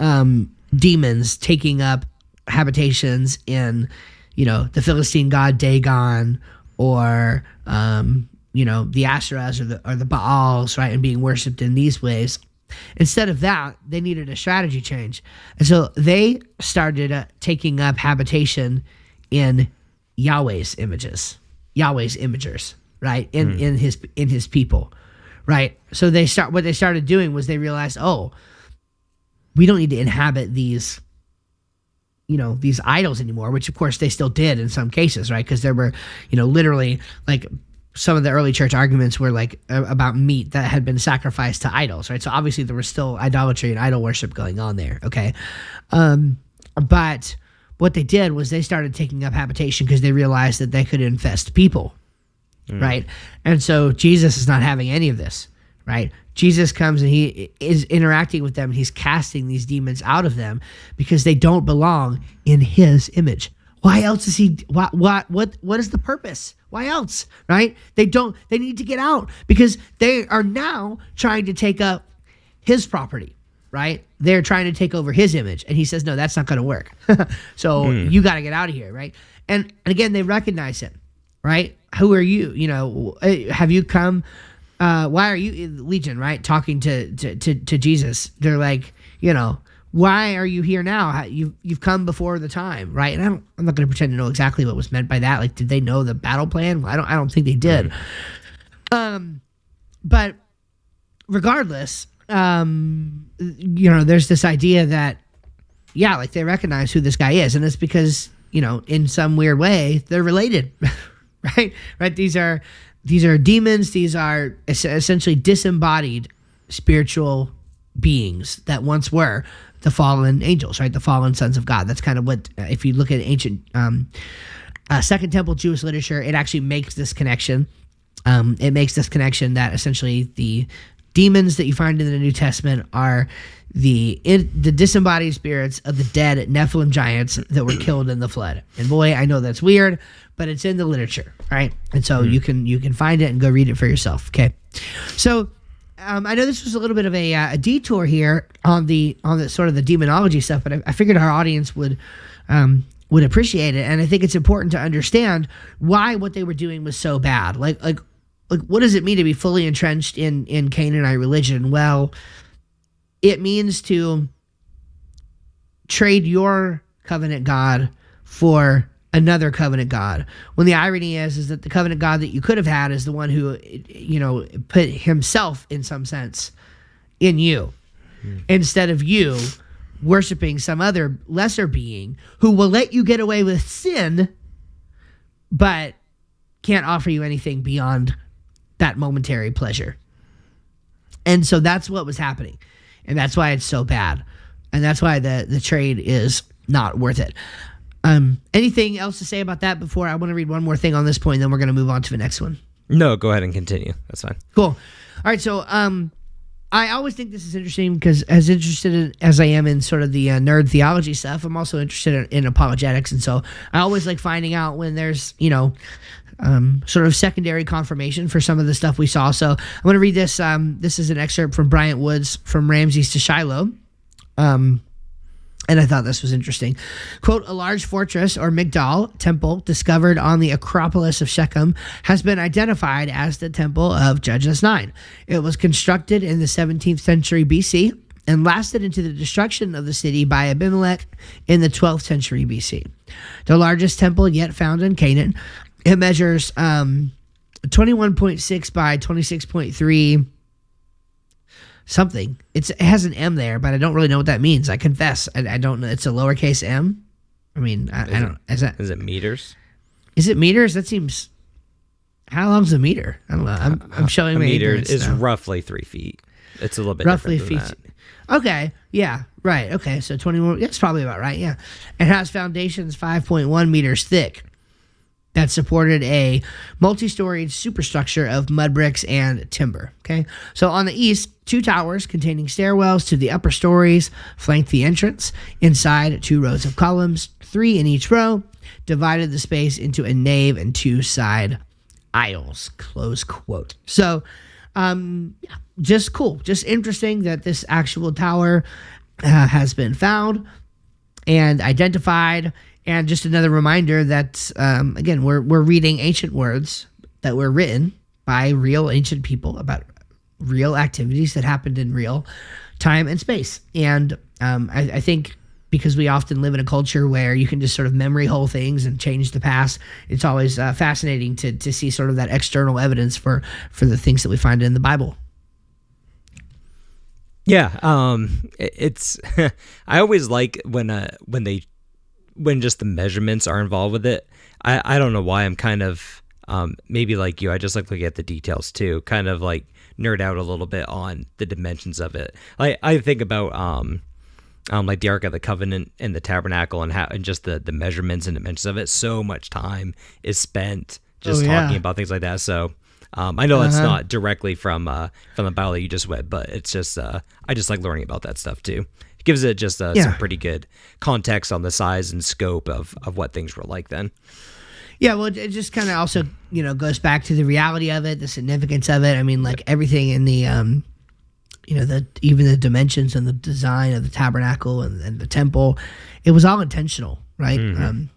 um, demons taking up habitations in, you know, the Philistine god Dagon or um, you know, the Asherahs or the or the Baals, right, and being worshipped in these ways. Instead of that, they needed a strategy change, and so they started uh, taking up habitation in Yahweh's images, Yahweh's imagers, right, in in his in his people, right. So they start what they started doing was they realized, oh, we don't need to inhabit these you know these idols anymore which of course they still did in some cases right? Because there were you know literally like some of the early church arguments were like about meat that had been sacrificed to idols right? So obviously there was still idolatry and idol worship going on there okay? Um but what they did was they started taking up habitation because they realized that they could infest people right? And so jesus is not having any of this right jesus comes and he is interacting with them he's casting these demons out of them because they don't belong in his image. Why else is he what why what what is the purpose? Why else right? They don't they need to get out because they are now trying to take up his property right? They're trying to take over his image and he says no that's not going to work. So hmm. you got to get out of here right? And and again they recognize him right? Who are you? You know have you come uh why are you legion right? Talking to to to, to jesus. They're like you know why are you here now? You've you've come before the time right? And i don't i'm not going to pretend to know exactly what was meant by that. Like did they know the battle plan? Well, i don't i don't think they did. Um but regardless um you know there's this idea that yeah like they recognize who this guy is. And it's because you know in some weird way they're related right? Right? These are these are demons. These are es- essentially disembodied spiritual beings that once were the fallen angels right? The fallen sons of god. That's kind of what uh, if you look at ancient um uh, second temple jewish literature it actually makes this connection. Um, it makes this connection that essentially the demons that you find in the New Testament are the the disembodied spirits of the dead Nephilim giants that were killed in the flood. And boy, I know that's weird, but it's in the literature, right? And so you can you can find it and go read it for yourself. Okay, so. Um, I know this was a little bit of a, uh, a detour here on the on the sort of the demonology stuff, but I, I figured our audience would um, would appreciate it, and I think it's important to understand why what they were doing was so bad. Like like like what does it mean to be fully entrenched in in Canaanite religion? Well, it means to trade your covenant God for another covenant God. When the irony is is that the covenant God that you could have had is the one who you know put himself in some sense in you hmm. instead of you worshiping some other lesser being who will let you get away with sin but can't offer you anything beyond that momentary pleasure. And so that's what was happening. And that's why it's so bad. And that's why the the trade is not worth it. Um anything else to say about that before I want to read one more thing on this point then we're going to move on to the next one. No, go ahead and continue. That's fine. Cool. All right, so um, I always think this is interesting because as interested in, as I am in sort of the uh, nerd theology stuff, I'm also interested in, in apologetics, and so I always like finding out when there's you know um, sort of secondary confirmation for some of the stuff we saw. So I'm going to read this. Um, this is an excerpt from Bryant Woods from Ramses to Shiloh. Um, and I thought this was interesting. Quote, a large fortress or Migdal temple discovered on the Acropolis of Shechem has been identified as the temple of Judges 9. It was constructed in the 17th century BC and lasted into the destruction of the city by Abimelech in the 12th century BC. The largest temple yet found in Canaan. It measures um, 21.6 by 26.3 something. It's it has an M there, but I don't really know what that means. I confess, I, I don't know. It's a lowercase m. I mean, I, I don't. Is that Is it meters? is it meters? That seems. How long's a meter? I don't know. I'm, I'm showing A my meter is now. roughly three feet. It's a little bit roughly feet. that. Okay, yeah, right. Okay, so 21. That's probably about right. Yeah, it has foundations 5.1 meters thick that supported a multi-storied superstructure of mud bricks and timber. Okay, so on the east, two towers containing stairwells to the upper stories flanked the entrance. Inside, two rows of columns, three in each row, divided the space into a nave and two side aisles. Close quote. So, um, yeah, just cool, just interesting that this actual tower uh, has been found and identified. And just another reminder that, um, again, we're, we're reading ancient words that were written by real ancient people about real activities that happened in real time and space. And um, I, I think because we often live in a culture where you can just sort of memory hole things and change the past. It's always uh, fascinating to to see sort of that external evidence for for the things that we find in the Bible. Yeah, um, it's. I always like when uh when they when just the measurements are involved with it. I I don't know why I'm kind of um maybe like you. I just like looking at the details too. Kind of like nerd out a little bit on the dimensions of it. Like I think about um um like the Ark of the Covenant and the Tabernacle and how and just the the measurements and dimensions of it. So much time is spent just Oh, yeah. talking about things like that. So. Um, I know that's Uh-huh. not directly from uh, from the Bible that you just read, but it's just uh, I just like learning about that stuff too. Gives it just uh, Yeah. some pretty good context on the size and scope of, of what things were like then. Yeah, well, it just kind of also you know goes back to the reality of it, the significance of it. I mean, like everything in the um, you know, the even the dimensions and the design of the tabernacle and, and the temple, it was all intentional, right? Um,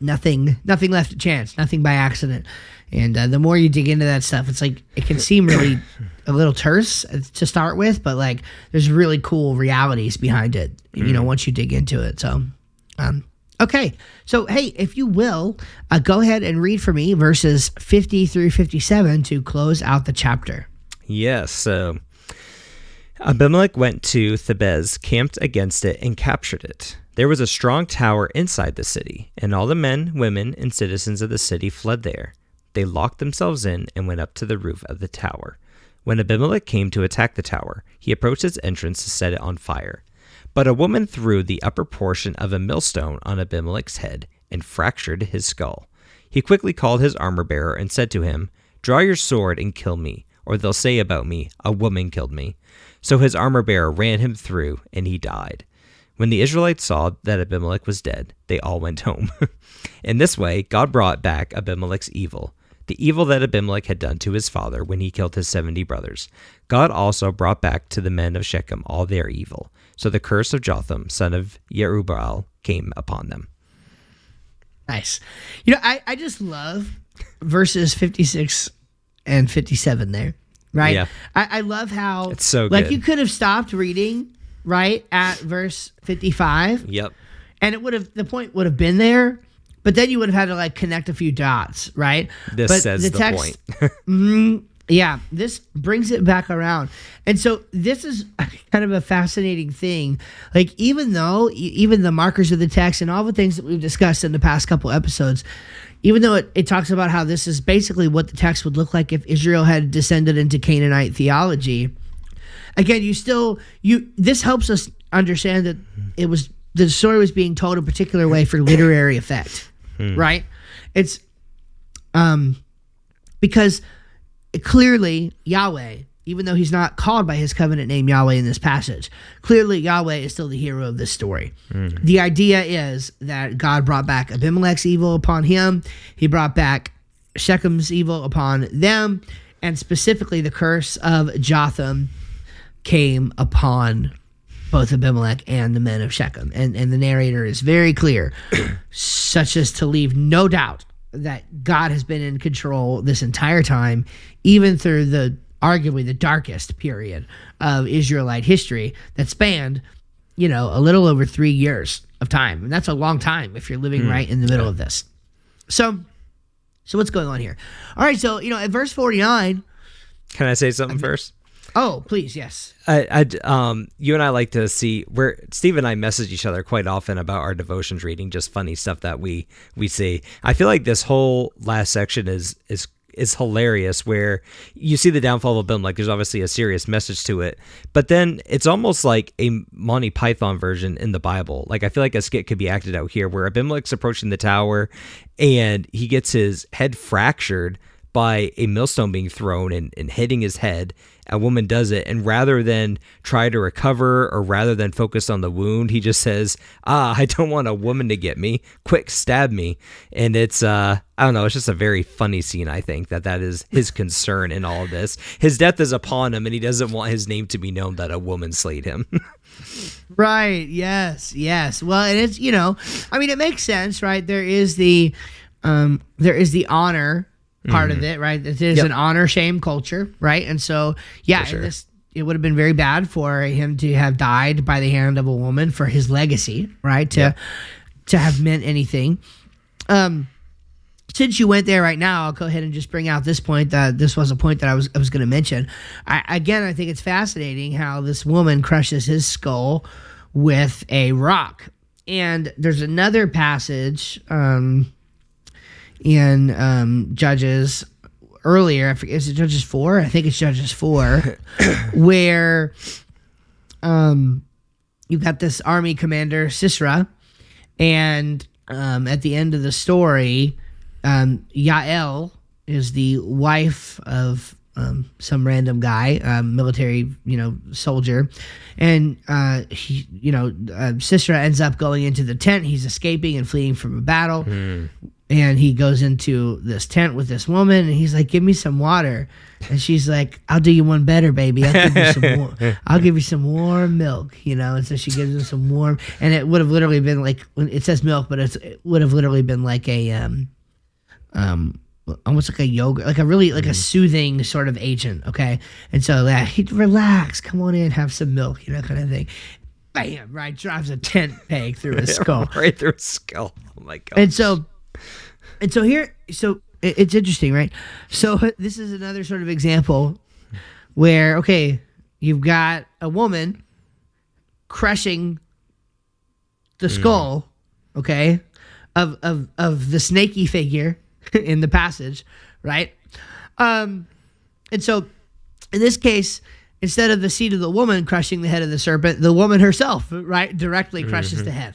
nothing, nothing left to chance, nothing by accident. And uh, the more you dig into that stuff, it's like it can seem really a little terse to start with, but like there's really cool realities behind it. You know, once you dig into it, so. Um, okay, so hey, if you will, uh, go ahead and read for me verses 50 through 57 to close out the chapter. Yes. So Abimelech went to Thebez, camped against it, and captured it. There was a strong tower inside the city, and all the men, women, and citizens of the city fled there. They locked themselves in and went up to the roof of the tower. When Abimelech came to attack the tower, he approached its entrance to set it on fire. But a woman threw the upper portion of a millstone on Abimelech's head and fractured his skull. He quickly called his armor bearer and said to him, Draw your sword and kill me, or they'll say about me, A woman killed me. So his armor bearer ran him through, and he died. When the Israelites saw that Abimelech was dead, they all went home. In this way, God brought back Abimelech's evil, the evil that Abimelech had done to his father when he killed his seventy brothers. God also brought back to the men of Shechem all their evil. So the curse of Jotham, son of Jerubbaal, came upon them. Nice. You know, I, I just love verses 56 and 57 there, right? Yeah. I, I love how It's so like good. you could have stopped reading right at verse 55 Yep. and it would have the point would have been there, but then you would have had to like connect a few dots, right? This but says the, point. Mhm. yeah, this brings it back around. And so this is kind of a fascinating thing. Like even though even the markers of the text and all the things that we've discussed in the past couple episodes, even though it, it talks about how this is basically what the text would look like if Israel had descended into Canaanite theology, again, you still you this helps us understand that it was the story was being told a particular way for literary effect, right? It's um because clearly Yahweh, even though he's not called by his covenant name Yahweh in this passage, clearly Yahweh is still the hero of this story. The idea is that God brought back Abimelech's evil upon him, he brought back Shechem's evil upon them, and specifically the curse of Jotham came upon both Abimelech and the men of Shechem. And and the narrator is very clear, such as to leave no doubt that God has been in control this entire time, even through the arguably the darkest period of Israelite history that spanned, you know, a little over three years of time. And that's a long time if you're living hmm. right in the middle of this. So so what's going on here? All right, so you know, at verse 49, Can I say something first? Oh please, yes. I, I, um, you and I like to see where Steve and I message each other quite often about our devotions reading, just funny stuff that we we see. I feel like this whole last section is is is hilarious where you see the downfall of Abimelech. Like, there's obviously a serious message to it, but then it's almost like a Monty Python version in the Bible. Like I feel like a skit could be acted out here where Abimelech's approaching the tower and he gets his head fractured by a millstone being thrown and, and hitting his head. A woman does it, and rather than try to recover or rather than focus on the wound, he just says, "Ah, I don't want a woman to get me. Quick, stab me." And it's uh, I don't know, it's just a very funny scene. I think that that is his concern in all of this. His death is upon him, and he doesn't want his name to be known that a woman slayed him. Right. Yes. Yes. Well, and it's you know, I mean, it makes sense, right? There is the, um, there is the honor part of it, right? It is Yep. an honor shame culture, right? And so, yeah, sure. and this it would have been very bad for him to have died by the hand of a woman for his legacy, right? To Yep. to have meant anything. Um, since you went there right now, I'll go ahead and just bring out this point that this was a point that I was I was going to mention. I, again, I think it's fascinating how this woman crushes his skull with a rock. And there's another passage um, in um, Judges earlier. I forget, is it Judges four? I think it's Judges four, where um, you got this army commander Sisera, and um, at the end of the story, um, Yael is the wife of um, some random guy, um, military, you know, soldier, and uh, he, you know, uh, Sisera ends up going into the tent. He's escaping and fleeing from a battle, and he goes into this tent with this woman, and he's like, "Give me some water," and she's like, "I'll do you one better, baby. I'll give you some war- I'll give you some warm milk," you know. And so she gives him some warm, and it would have literally been like when it says milk, but it's, it would have literally been like a um, um, almost like a yoga, like a really like a soothing sort of agent. Okay, and so yeah, he'd relax, come on in, have some milk, you know, kind of thing. Bam! Right, drives a tent peg through his skull. right through his skull. Oh my god. And so, and so here, so it- it's interesting, right? So this is another sort of example where, okay, you've got a woman crushing the skull, okay, of of of the snaky figure in the passage, right? Um, and so in this case, instead of the seed of the woman crushing the head of the serpent, the woman herself, right, directly crushes the head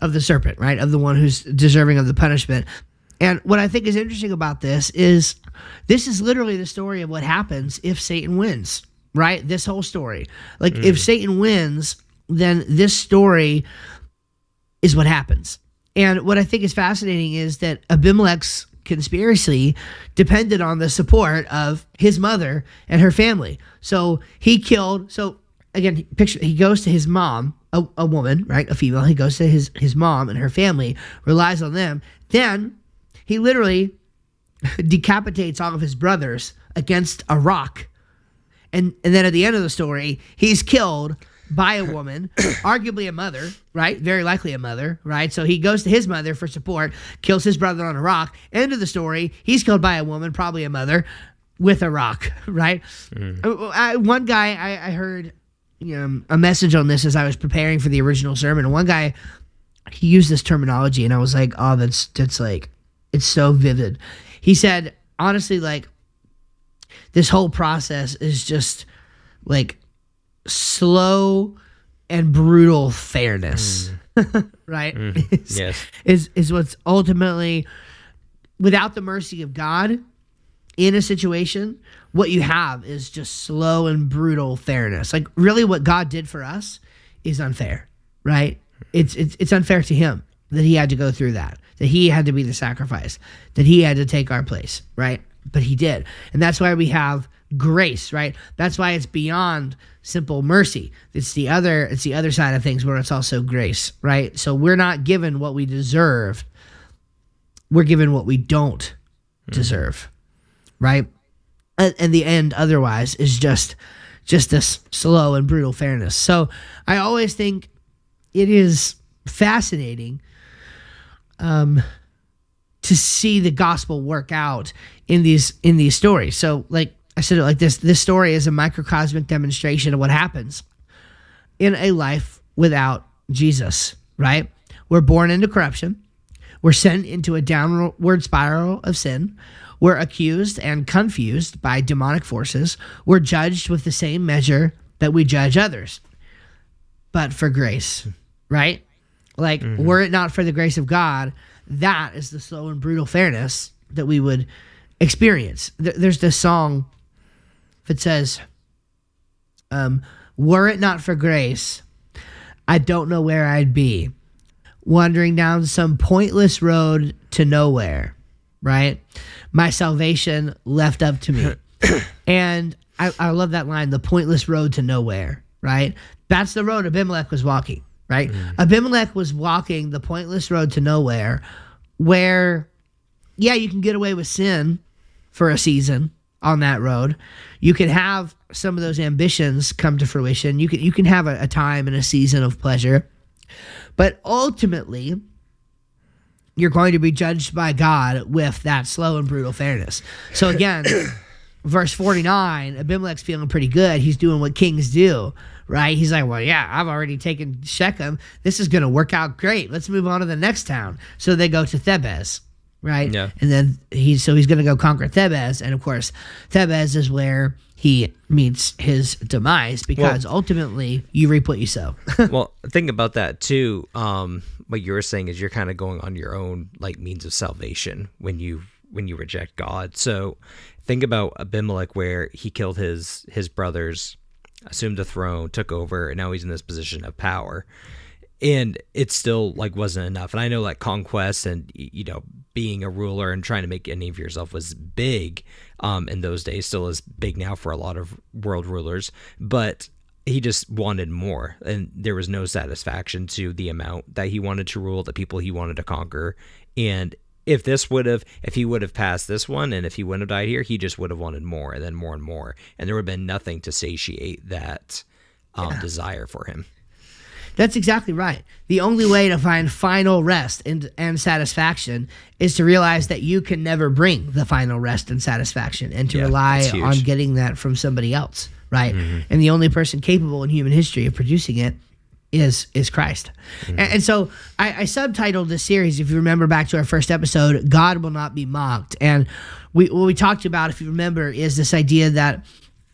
of the serpent, right, of the one who's deserving of the punishment. And what I think is interesting about this is this is literally the story of what happens if Satan wins, right? This whole story. Like, if mm. Satan wins, then this story is what happens. And what I think is fascinating is that Abimelech's conspiracy depended on the support of his mother and her family. So he killed. So again, picture he goes to his mom, a, a woman, right, a female. He goes to his his mom and her family, relies on them. Then he literally decapitates all of his brothers against a rock and and then at the end of the story, he's killed by a woman, arguably a mother, right? Very likely a mother, right? So he goes to his mother for support, kills his brother on a rock. End of the story, he's killed by a woman, probably a mother, with a rock, right? Uh, I, one guy I, I heard you know, a message on this as I was preparing for the original sermon. And one guy he used this terminology, and I was like, oh, that's that's like it's so vivid. He said, honestly, like this whole process is just like slow and brutal fairness mm. right mm. is, Yes. is is what's ultimately without the mercy of god in a situation what you have is just slow and brutal fairness. Like really what god did for us is unfair right? It's it's, it's unfair to him that he had to go through that that he had to be the sacrifice that he had to take our place right? But he did. And that's why we have grace right? That's why it's beyond simple mercy. It's the other it's the other side of things where it's also grace right? So we're not given what we deserve. We're given what we don't mm. deserve right and, the end otherwise is just just this slow and brutal fairness. So i always think it is fascinating um to see the gospel work out in these in these stories. So like i said it like this this story is a microcosmic demonstration of what happens in a life without jesus right? We're born into corruption. We're sent into a downward spiral of sin. We're accused and confused by demonic forces. We're judged with the same measure that we judge others. But for grace, right? Like, were it not for the grace of God, that is the slow and brutal fairness that we would experience. There's this song that says, um, Were it not for grace, I don't know where I'd be wandering down some pointless road to nowhere, right? My salvation left up to me. and I, I love that line the pointless road to nowhere, right? That's the road Abimelech was walking, right? Mm. Abimelech was walking the pointless road to nowhere where, yeah, you can get away with sin, for a season on that road. You can have some of those ambitions come to fruition. You can you can have a, a time and a season of pleasure. But ultimately, you're going to be judged by God with that slow and brutal fairness. So again, verse 49, Abimelech's feeling pretty good. He's doing what kings do, right? He's like, well, yeah, I've already taken Shechem. This is going to work out great. Let's move on to the next town. So they go to Thebez, right? Yeah. And then he's so he's going to go conquer Thebez, and of course, Thebez is where he meets his demise because ultimately you reap what you sow. well, think about that too. Um, what you were saying is you're kind of going on your own like means of salvation when you when you reject God. So think about Abimelech where he killed his his brothers, assumed the throne, took over, and now he's in this position of power. And it still like wasn't enough. And I know like conquest and you know being a ruler and trying to make a name for yourself was big um, in those days. Still is big now for a lot of world rulers, but he just wanted more and there was no satisfaction to the amount that he wanted to rule the people he wanted to conquer and if this would have if he would have passed this one and if he wouldn't have died here he just would have wanted more and then more and more and there would have been nothing to satiate that um, yeah. desire for him that's exactly right. The only way to find final rest and, and satisfaction is to realize that you can never bring the final rest and satisfaction and to yeah, rely on getting that from somebody else right? Mm-hmm. And the only person capable in human history of producing it is is Christ. Mm-hmm. And, and, so I, I, subtitled this series, if you remember back to our first episode, God will not be mocked. And we what we talked about, if you remember, is this idea that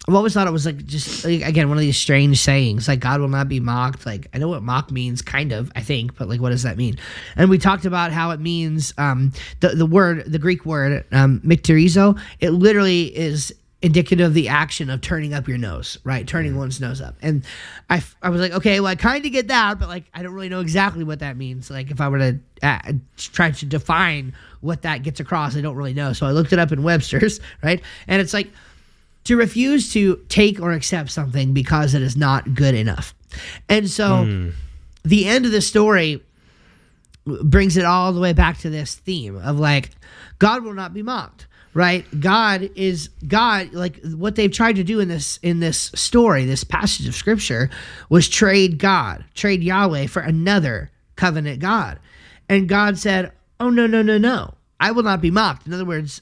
I've always thought it was like just like, again one of these strange sayings, like God will not be mocked. Like I know what mock means, kind of, I think, but like what does that mean? And we talked about how it means um, the the word, the Greek word um, mikterizo. It literally is indicative of the action of turning up your nose, right? Turning mm. one's nose up. And I, I was like, okay, well, I kind of get that, but like, I don't really know exactly what that means. Like, if I were to uh, try to define what that gets across, I don't really know. So I looked it up in Webster's, right? And it's like to refuse to take or accept something because it is not good enough. And so mm. the end of the story brings it all the way back to this theme of like, God will not be mocked right god is god like what they've tried to do in this in this story this passage of scripture was trade god trade yahweh for another covenant god and god said oh no no no no i will not be mocked in other words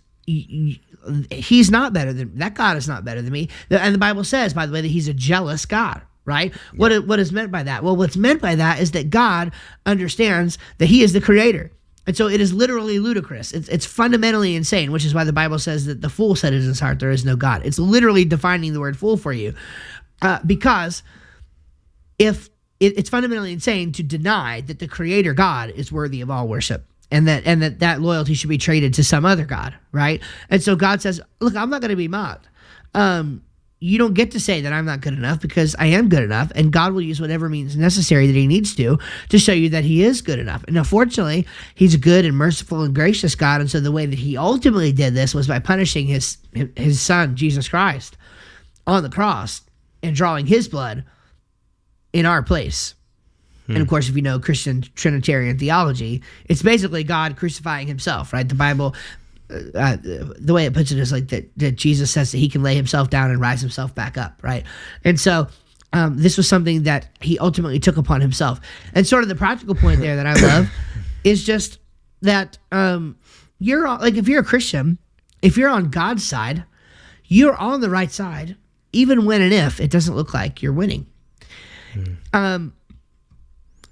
he's not better than that god is not better than me and the bible says by the way that he's a jealous god right yeah. what what is meant by that well what's meant by that is that god understands that he is the creator and so it is literally ludicrous. It's, it's fundamentally insane, which is why the Bible says that the fool said in his heart, There is no God. It's literally defining the word fool for you. Uh, because if it, it's fundamentally insane to deny that the creator God is worthy of all worship and that and that that loyalty should be traded to some other god right and so god says look i'm not going to be mocked um, you don't get to say that I'm not good enough because I am good enough, and God will use whatever means necessary that He needs to to show you that He is good enough. And unfortunately, He's a good and merciful and gracious God, and so the way that He ultimately did this was by punishing His His Son Jesus Christ on the cross and drawing His blood in our place. Hmm. And of course, if you know Christian Trinitarian theology, it's basically God crucifying Himself, right? The Bible uh, the way it puts it is like that, that Jesus says that he can lay himself down and rise himself back up, right? And so um, this was something that he ultimately took upon himself. And sort of the practical point there that I love is just that um, you're like if you're a Christian, if you're on God's side, you're on the right side, even when and if it doesn't look like you're winning. Mm. Um,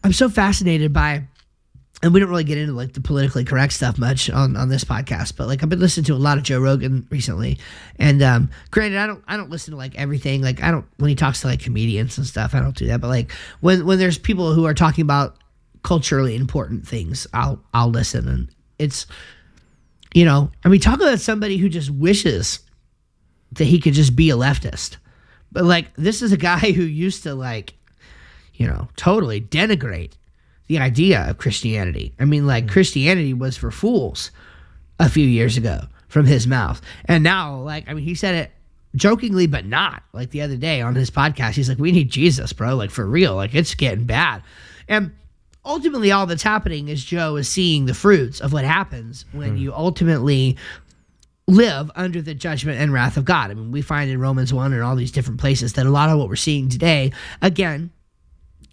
I'm so fascinated by and we don't really get into like the politically correct stuff much on, on this podcast, but like I've been listening to a lot of Joe Rogan recently, and um, granted, I don't I don't listen to like everything. Like I don't when he talks to like comedians and stuff, I don't do that. But like when when there's people who are talking about culturally important things, I'll I'll listen, and it's you know, I mean, talk about somebody who just wishes that he could just be a leftist, but like this is a guy who used to like, you know, totally denigrate the idea of Christianity. I mean, like, mm. Christianity was for fools a few years ago from his mouth. And now, like, I mean, he said it jokingly, but not. Like the other day on his podcast, he's like, we need Jesus, bro. Like, for real. Like, it's getting bad. And ultimately, all that's happening is Joe is seeing the fruits of what happens when hmm. you ultimately live under the judgment and wrath of God. I mean, we find in Romans 1 and all these different places that a lot of what we're seeing today, again,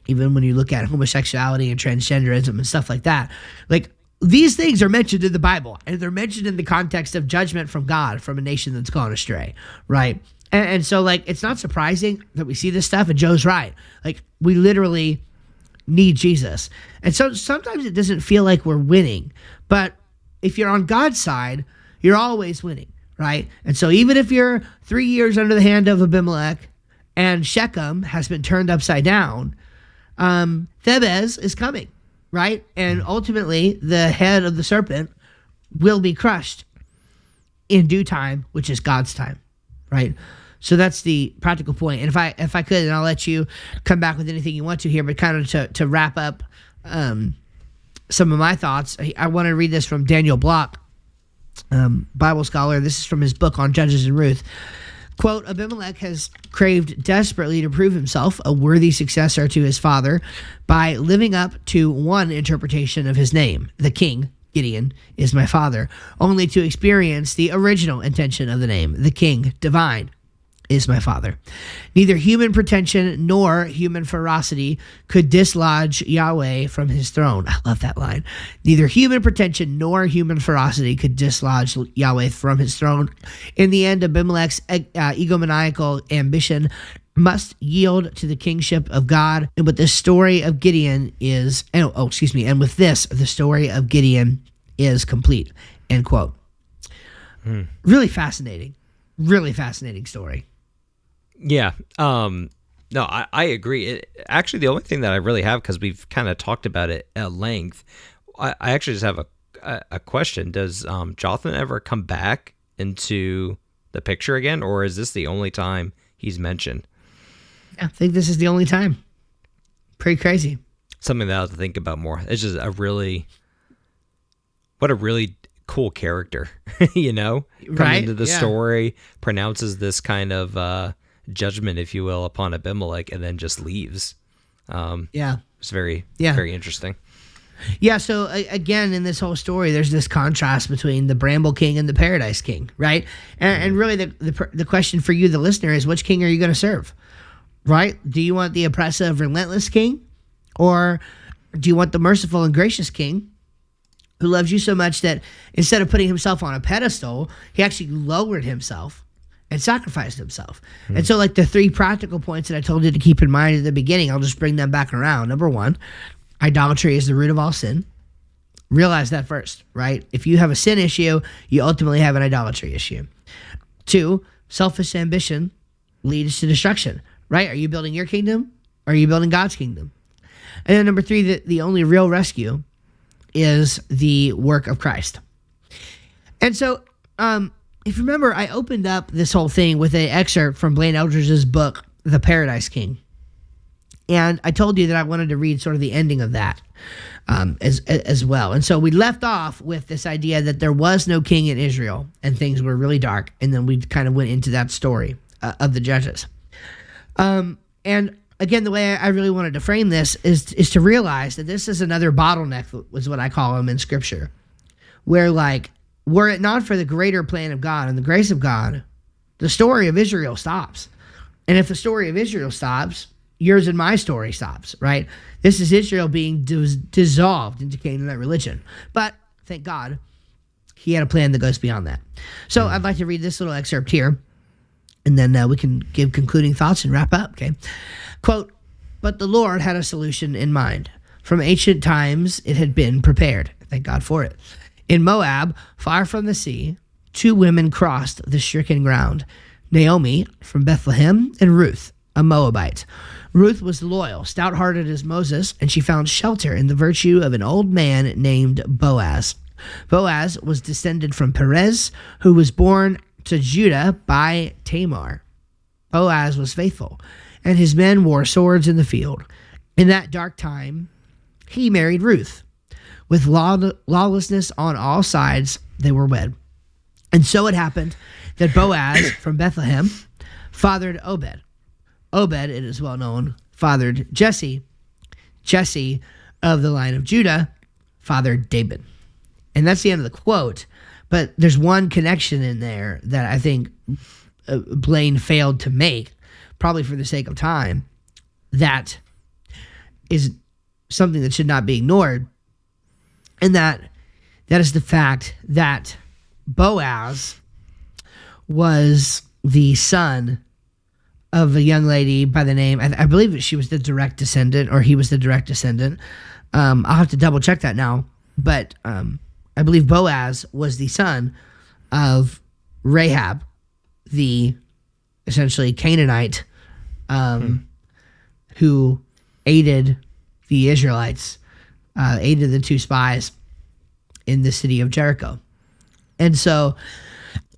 even when you look at homosexuality and transgenderism and stuff like that, like these things are mentioned in the Bible and they're mentioned in the context of judgment from God from a nation that's gone astray, right? And, and so, like, it's not surprising that we see this stuff, and Joe's right. Like, we literally need Jesus. And so sometimes it doesn't feel like we're winning, but if you're on God's side, you're always winning, right? And so even if you're three years under the hand of Abimelech and Shechem has been turned upside down, um, Thebez is coming, right? And ultimately, the head of the serpent will be crushed in due time, which is God's time, right? So that's the practical point. And if I if I could, and I'll let you come back with anything you want to here, but kind of to to wrap up um, some of my thoughts, I, I want to read this from Daniel Block, um, Bible scholar. This is from his book on Judges and Ruth. Quote, Abimelech has craved desperately to prove himself a worthy successor to his father by living up to one interpretation of his name, the king, Gideon, is my father, only to experience the original intention of the name, the king, divine, is my father. Neither human pretension nor human ferocity could dislodge Yahweh from his throne. I love that line. Neither human pretension nor human ferocity could dislodge Yahweh from his throne. In the end, Abimelech's uh, egomaniacal ambition must yield to the kingship of God. And with the story of Gideon is, oh, oh, excuse me, and with this, the story of Gideon is complete. End quote. Hmm. Really fascinating. Really fascinating story. Yeah. Um, no, I, I agree. It, actually, the only thing that I really have, because we've kind of talked about it at length, I, I actually just have a, a, a question. Does um, Jotham ever come back into the picture again, or is this the only time he's mentioned? I think this is the only time. Pretty crazy. Something that I have to think about more. It's just a really, what a really cool character, you know, right? Coming into the yeah. story, pronounces this kind of uh, judgment, if you will, upon Abimelech, and then just leaves. Um, yeah, it's very yeah very interesting. Yeah, so again, in this whole story, there's this contrast between the Bramble King and the Paradise King, right? And, and really, the, the, the question for you, the listener, is which king are you going to serve, right? Do you want the oppressive, relentless king, or do you want the merciful and gracious king who loves you so much that instead of putting himself on a pedestal, he actually lowered himself and sacrificed himself. Mm. And so, like the three practical points that I told you to keep in mind at the beginning, I'll just bring them back around. Number one, idolatry is the root of all sin. Realize that first, right? If you have a sin issue, you ultimately have an idolatry issue. Two, selfish ambition leads to destruction, right? Are you building your kingdom or are you building God's kingdom? And then number three, the, the only real rescue is the work of Christ. And so, um, if you remember, I opened up this whole thing with an excerpt from Blaine Eldridge's book, The Paradise King. And I told you that I wanted to read sort of the ending of that um, as, as well. And so we left off with this idea that there was no king in Israel and things were really dark. And then we kind of went into that story uh, of the judges. Um, and again, the way I really wanted to frame this is, is to realize that this is another bottleneck, was what I call them in scripture, where like were it not for the greater plan of God and the grace of God, the story of Israel stops. And if the story of Israel stops, yours and my story stops, right? This is Israel being dis- dissolved into Canaanite religion. But thank God, he had a plan that goes beyond that. So I'd like to read this little excerpt here, and then uh, we can give concluding thoughts and wrap up, okay? Quote, but the Lord had a solution in mind. From ancient times, it had been prepared. Thank God for it. In Moab, far from the sea, two women crossed the stricken ground Naomi from Bethlehem and Ruth, a Moabite. Ruth was loyal, stout hearted as Moses, and she found shelter in the virtue of an old man named Boaz. Boaz was descended from Perez, who was born to Judah by Tamar. Boaz was faithful, and his men wore swords in the field. In that dark time, he married Ruth with law, lawlessness on all sides, they were wed. And so it happened that Boaz from Bethlehem fathered Obed. Obed, it is well known, fathered Jesse. Jesse of the line of Judah fathered David. And that's the end of the quote. But there's one connection in there that I think uh, Blaine failed to make, probably for the sake of time, that is something that should not be ignored. And that that is the fact that Boaz was the son of a young lady by the name, I, I believe she was the direct descendant, or he was the direct descendant. Um, I'll have to double check that now, but um, I believe Boaz was the son of Rahab, the essentially Canaanite, um, hmm. who aided the Israelites, uh, aided the two spies in the city of Jericho. And so,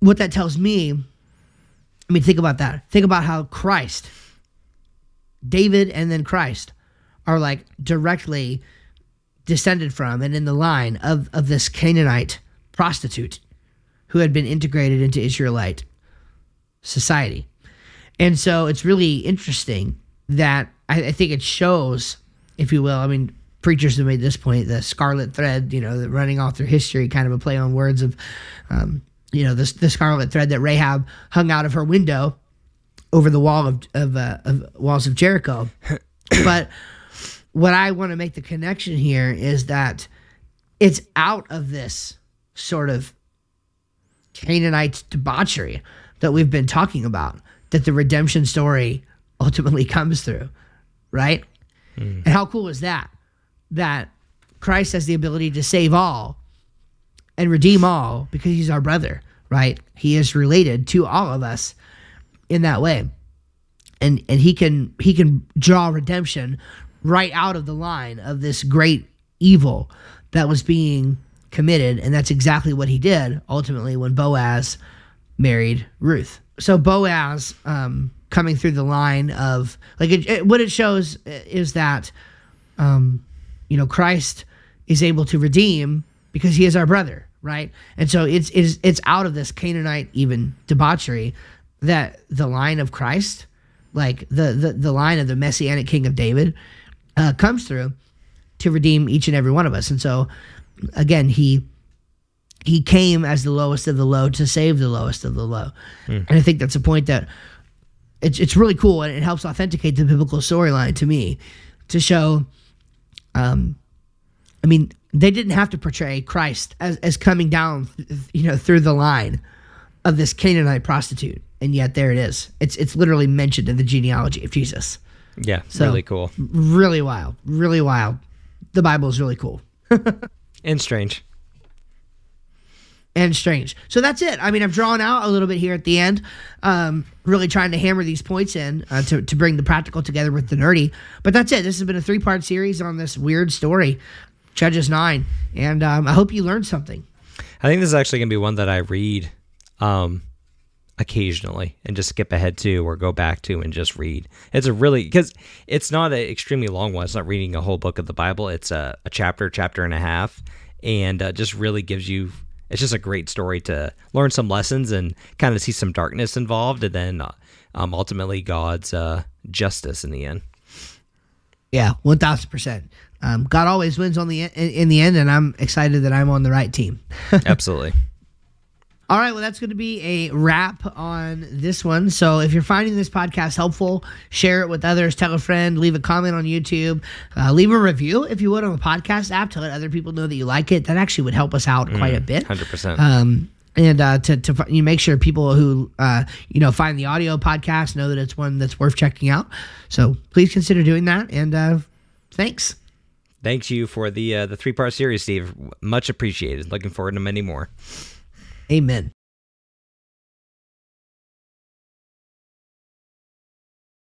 what that tells me I mean, think about that. Think about how Christ, David, and then Christ are like directly descended from and in the line of, of this Canaanite prostitute who had been integrated into Israelite society. And so it's really interesting that I, I think it shows, if you will, I mean, preachers have made this point the scarlet thread, you know, running all through history, kind of a play on words of um, you know, the, the scarlet thread that Rahab hung out of her window over the wall of, of, uh, of walls of Jericho. but what I want to make the connection here is that it's out of this sort of Canaanite debauchery that we've been talking about that the redemption story ultimately comes through, right? Mm. And how cool is that? That Christ has the ability to save all and redeem all because he's our brother, right? He is related to all of us in that way. And and he can he can draw redemption right out of the line of this great evil that was being committed and that's exactly what he did ultimately when Boaz married Ruth. So Boaz um, coming through the line of like it, it, what it shows is that um, you know Christ is able to redeem because he is our brother right? And so it's it's it's out of this Canaanite even debauchery that the line of Christ, like the the, the line of the messianic king of David, uh, comes through to redeem each and every one of us. And so again, he he came as the lowest of the low to save the lowest of the low. Mm. And I think that's a point that it's it's really cool and it helps authenticate the biblical storyline to me to show um I mean, they didn't have to portray Christ as, as coming down, you know, through the line of this Canaanite prostitute, and yet there it is. It's it's literally mentioned in the genealogy of Jesus. Yeah, so, really cool. Really wild. Really wild. The Bible is really cool. and strange. And strange. So that's it. I mean, I've drawn out a little bit here at the end, um, really trying to hammer these points in uh, to, to bring the practical together with the nerdy. But that's it. This has been a three part series on this weird story. Judges 9. And um, I hope you learned something. I think this is actually going to be one that I read um, occasionally and just skip ahead to or go back to and just read. It's a really, because it's not an extremely long one. It's not reading a whole book of the Bible, it's a, a chapter, chapter and a half. And uh, just really gives you it's just a great story to learn some lessons and kind of see some darkness involved and then uh, um, ultimately god's uh, justice in the end yeah 1000% um, God always wins on the in, in the end, and I'm excited that I'm on the right team. Absolutely. All right, well, that's going to be a wrap on this one. So if you're finding this podcast helpful, share it with others, tell a friend, leave a comment on YouTube, uh, leave a review if you would on the podcast app to let other people know that you like it. That actually would help us out quite a mm, bit. 100%. Um, and uh, to, to you make sure people who uh, you know find the audio podcast know that it's one that's worth checking out. So please consider doing that. And uh, thanks thanks you for the uh, the three part series, Steve. Much appreciated. Looking forward to many more. Amen.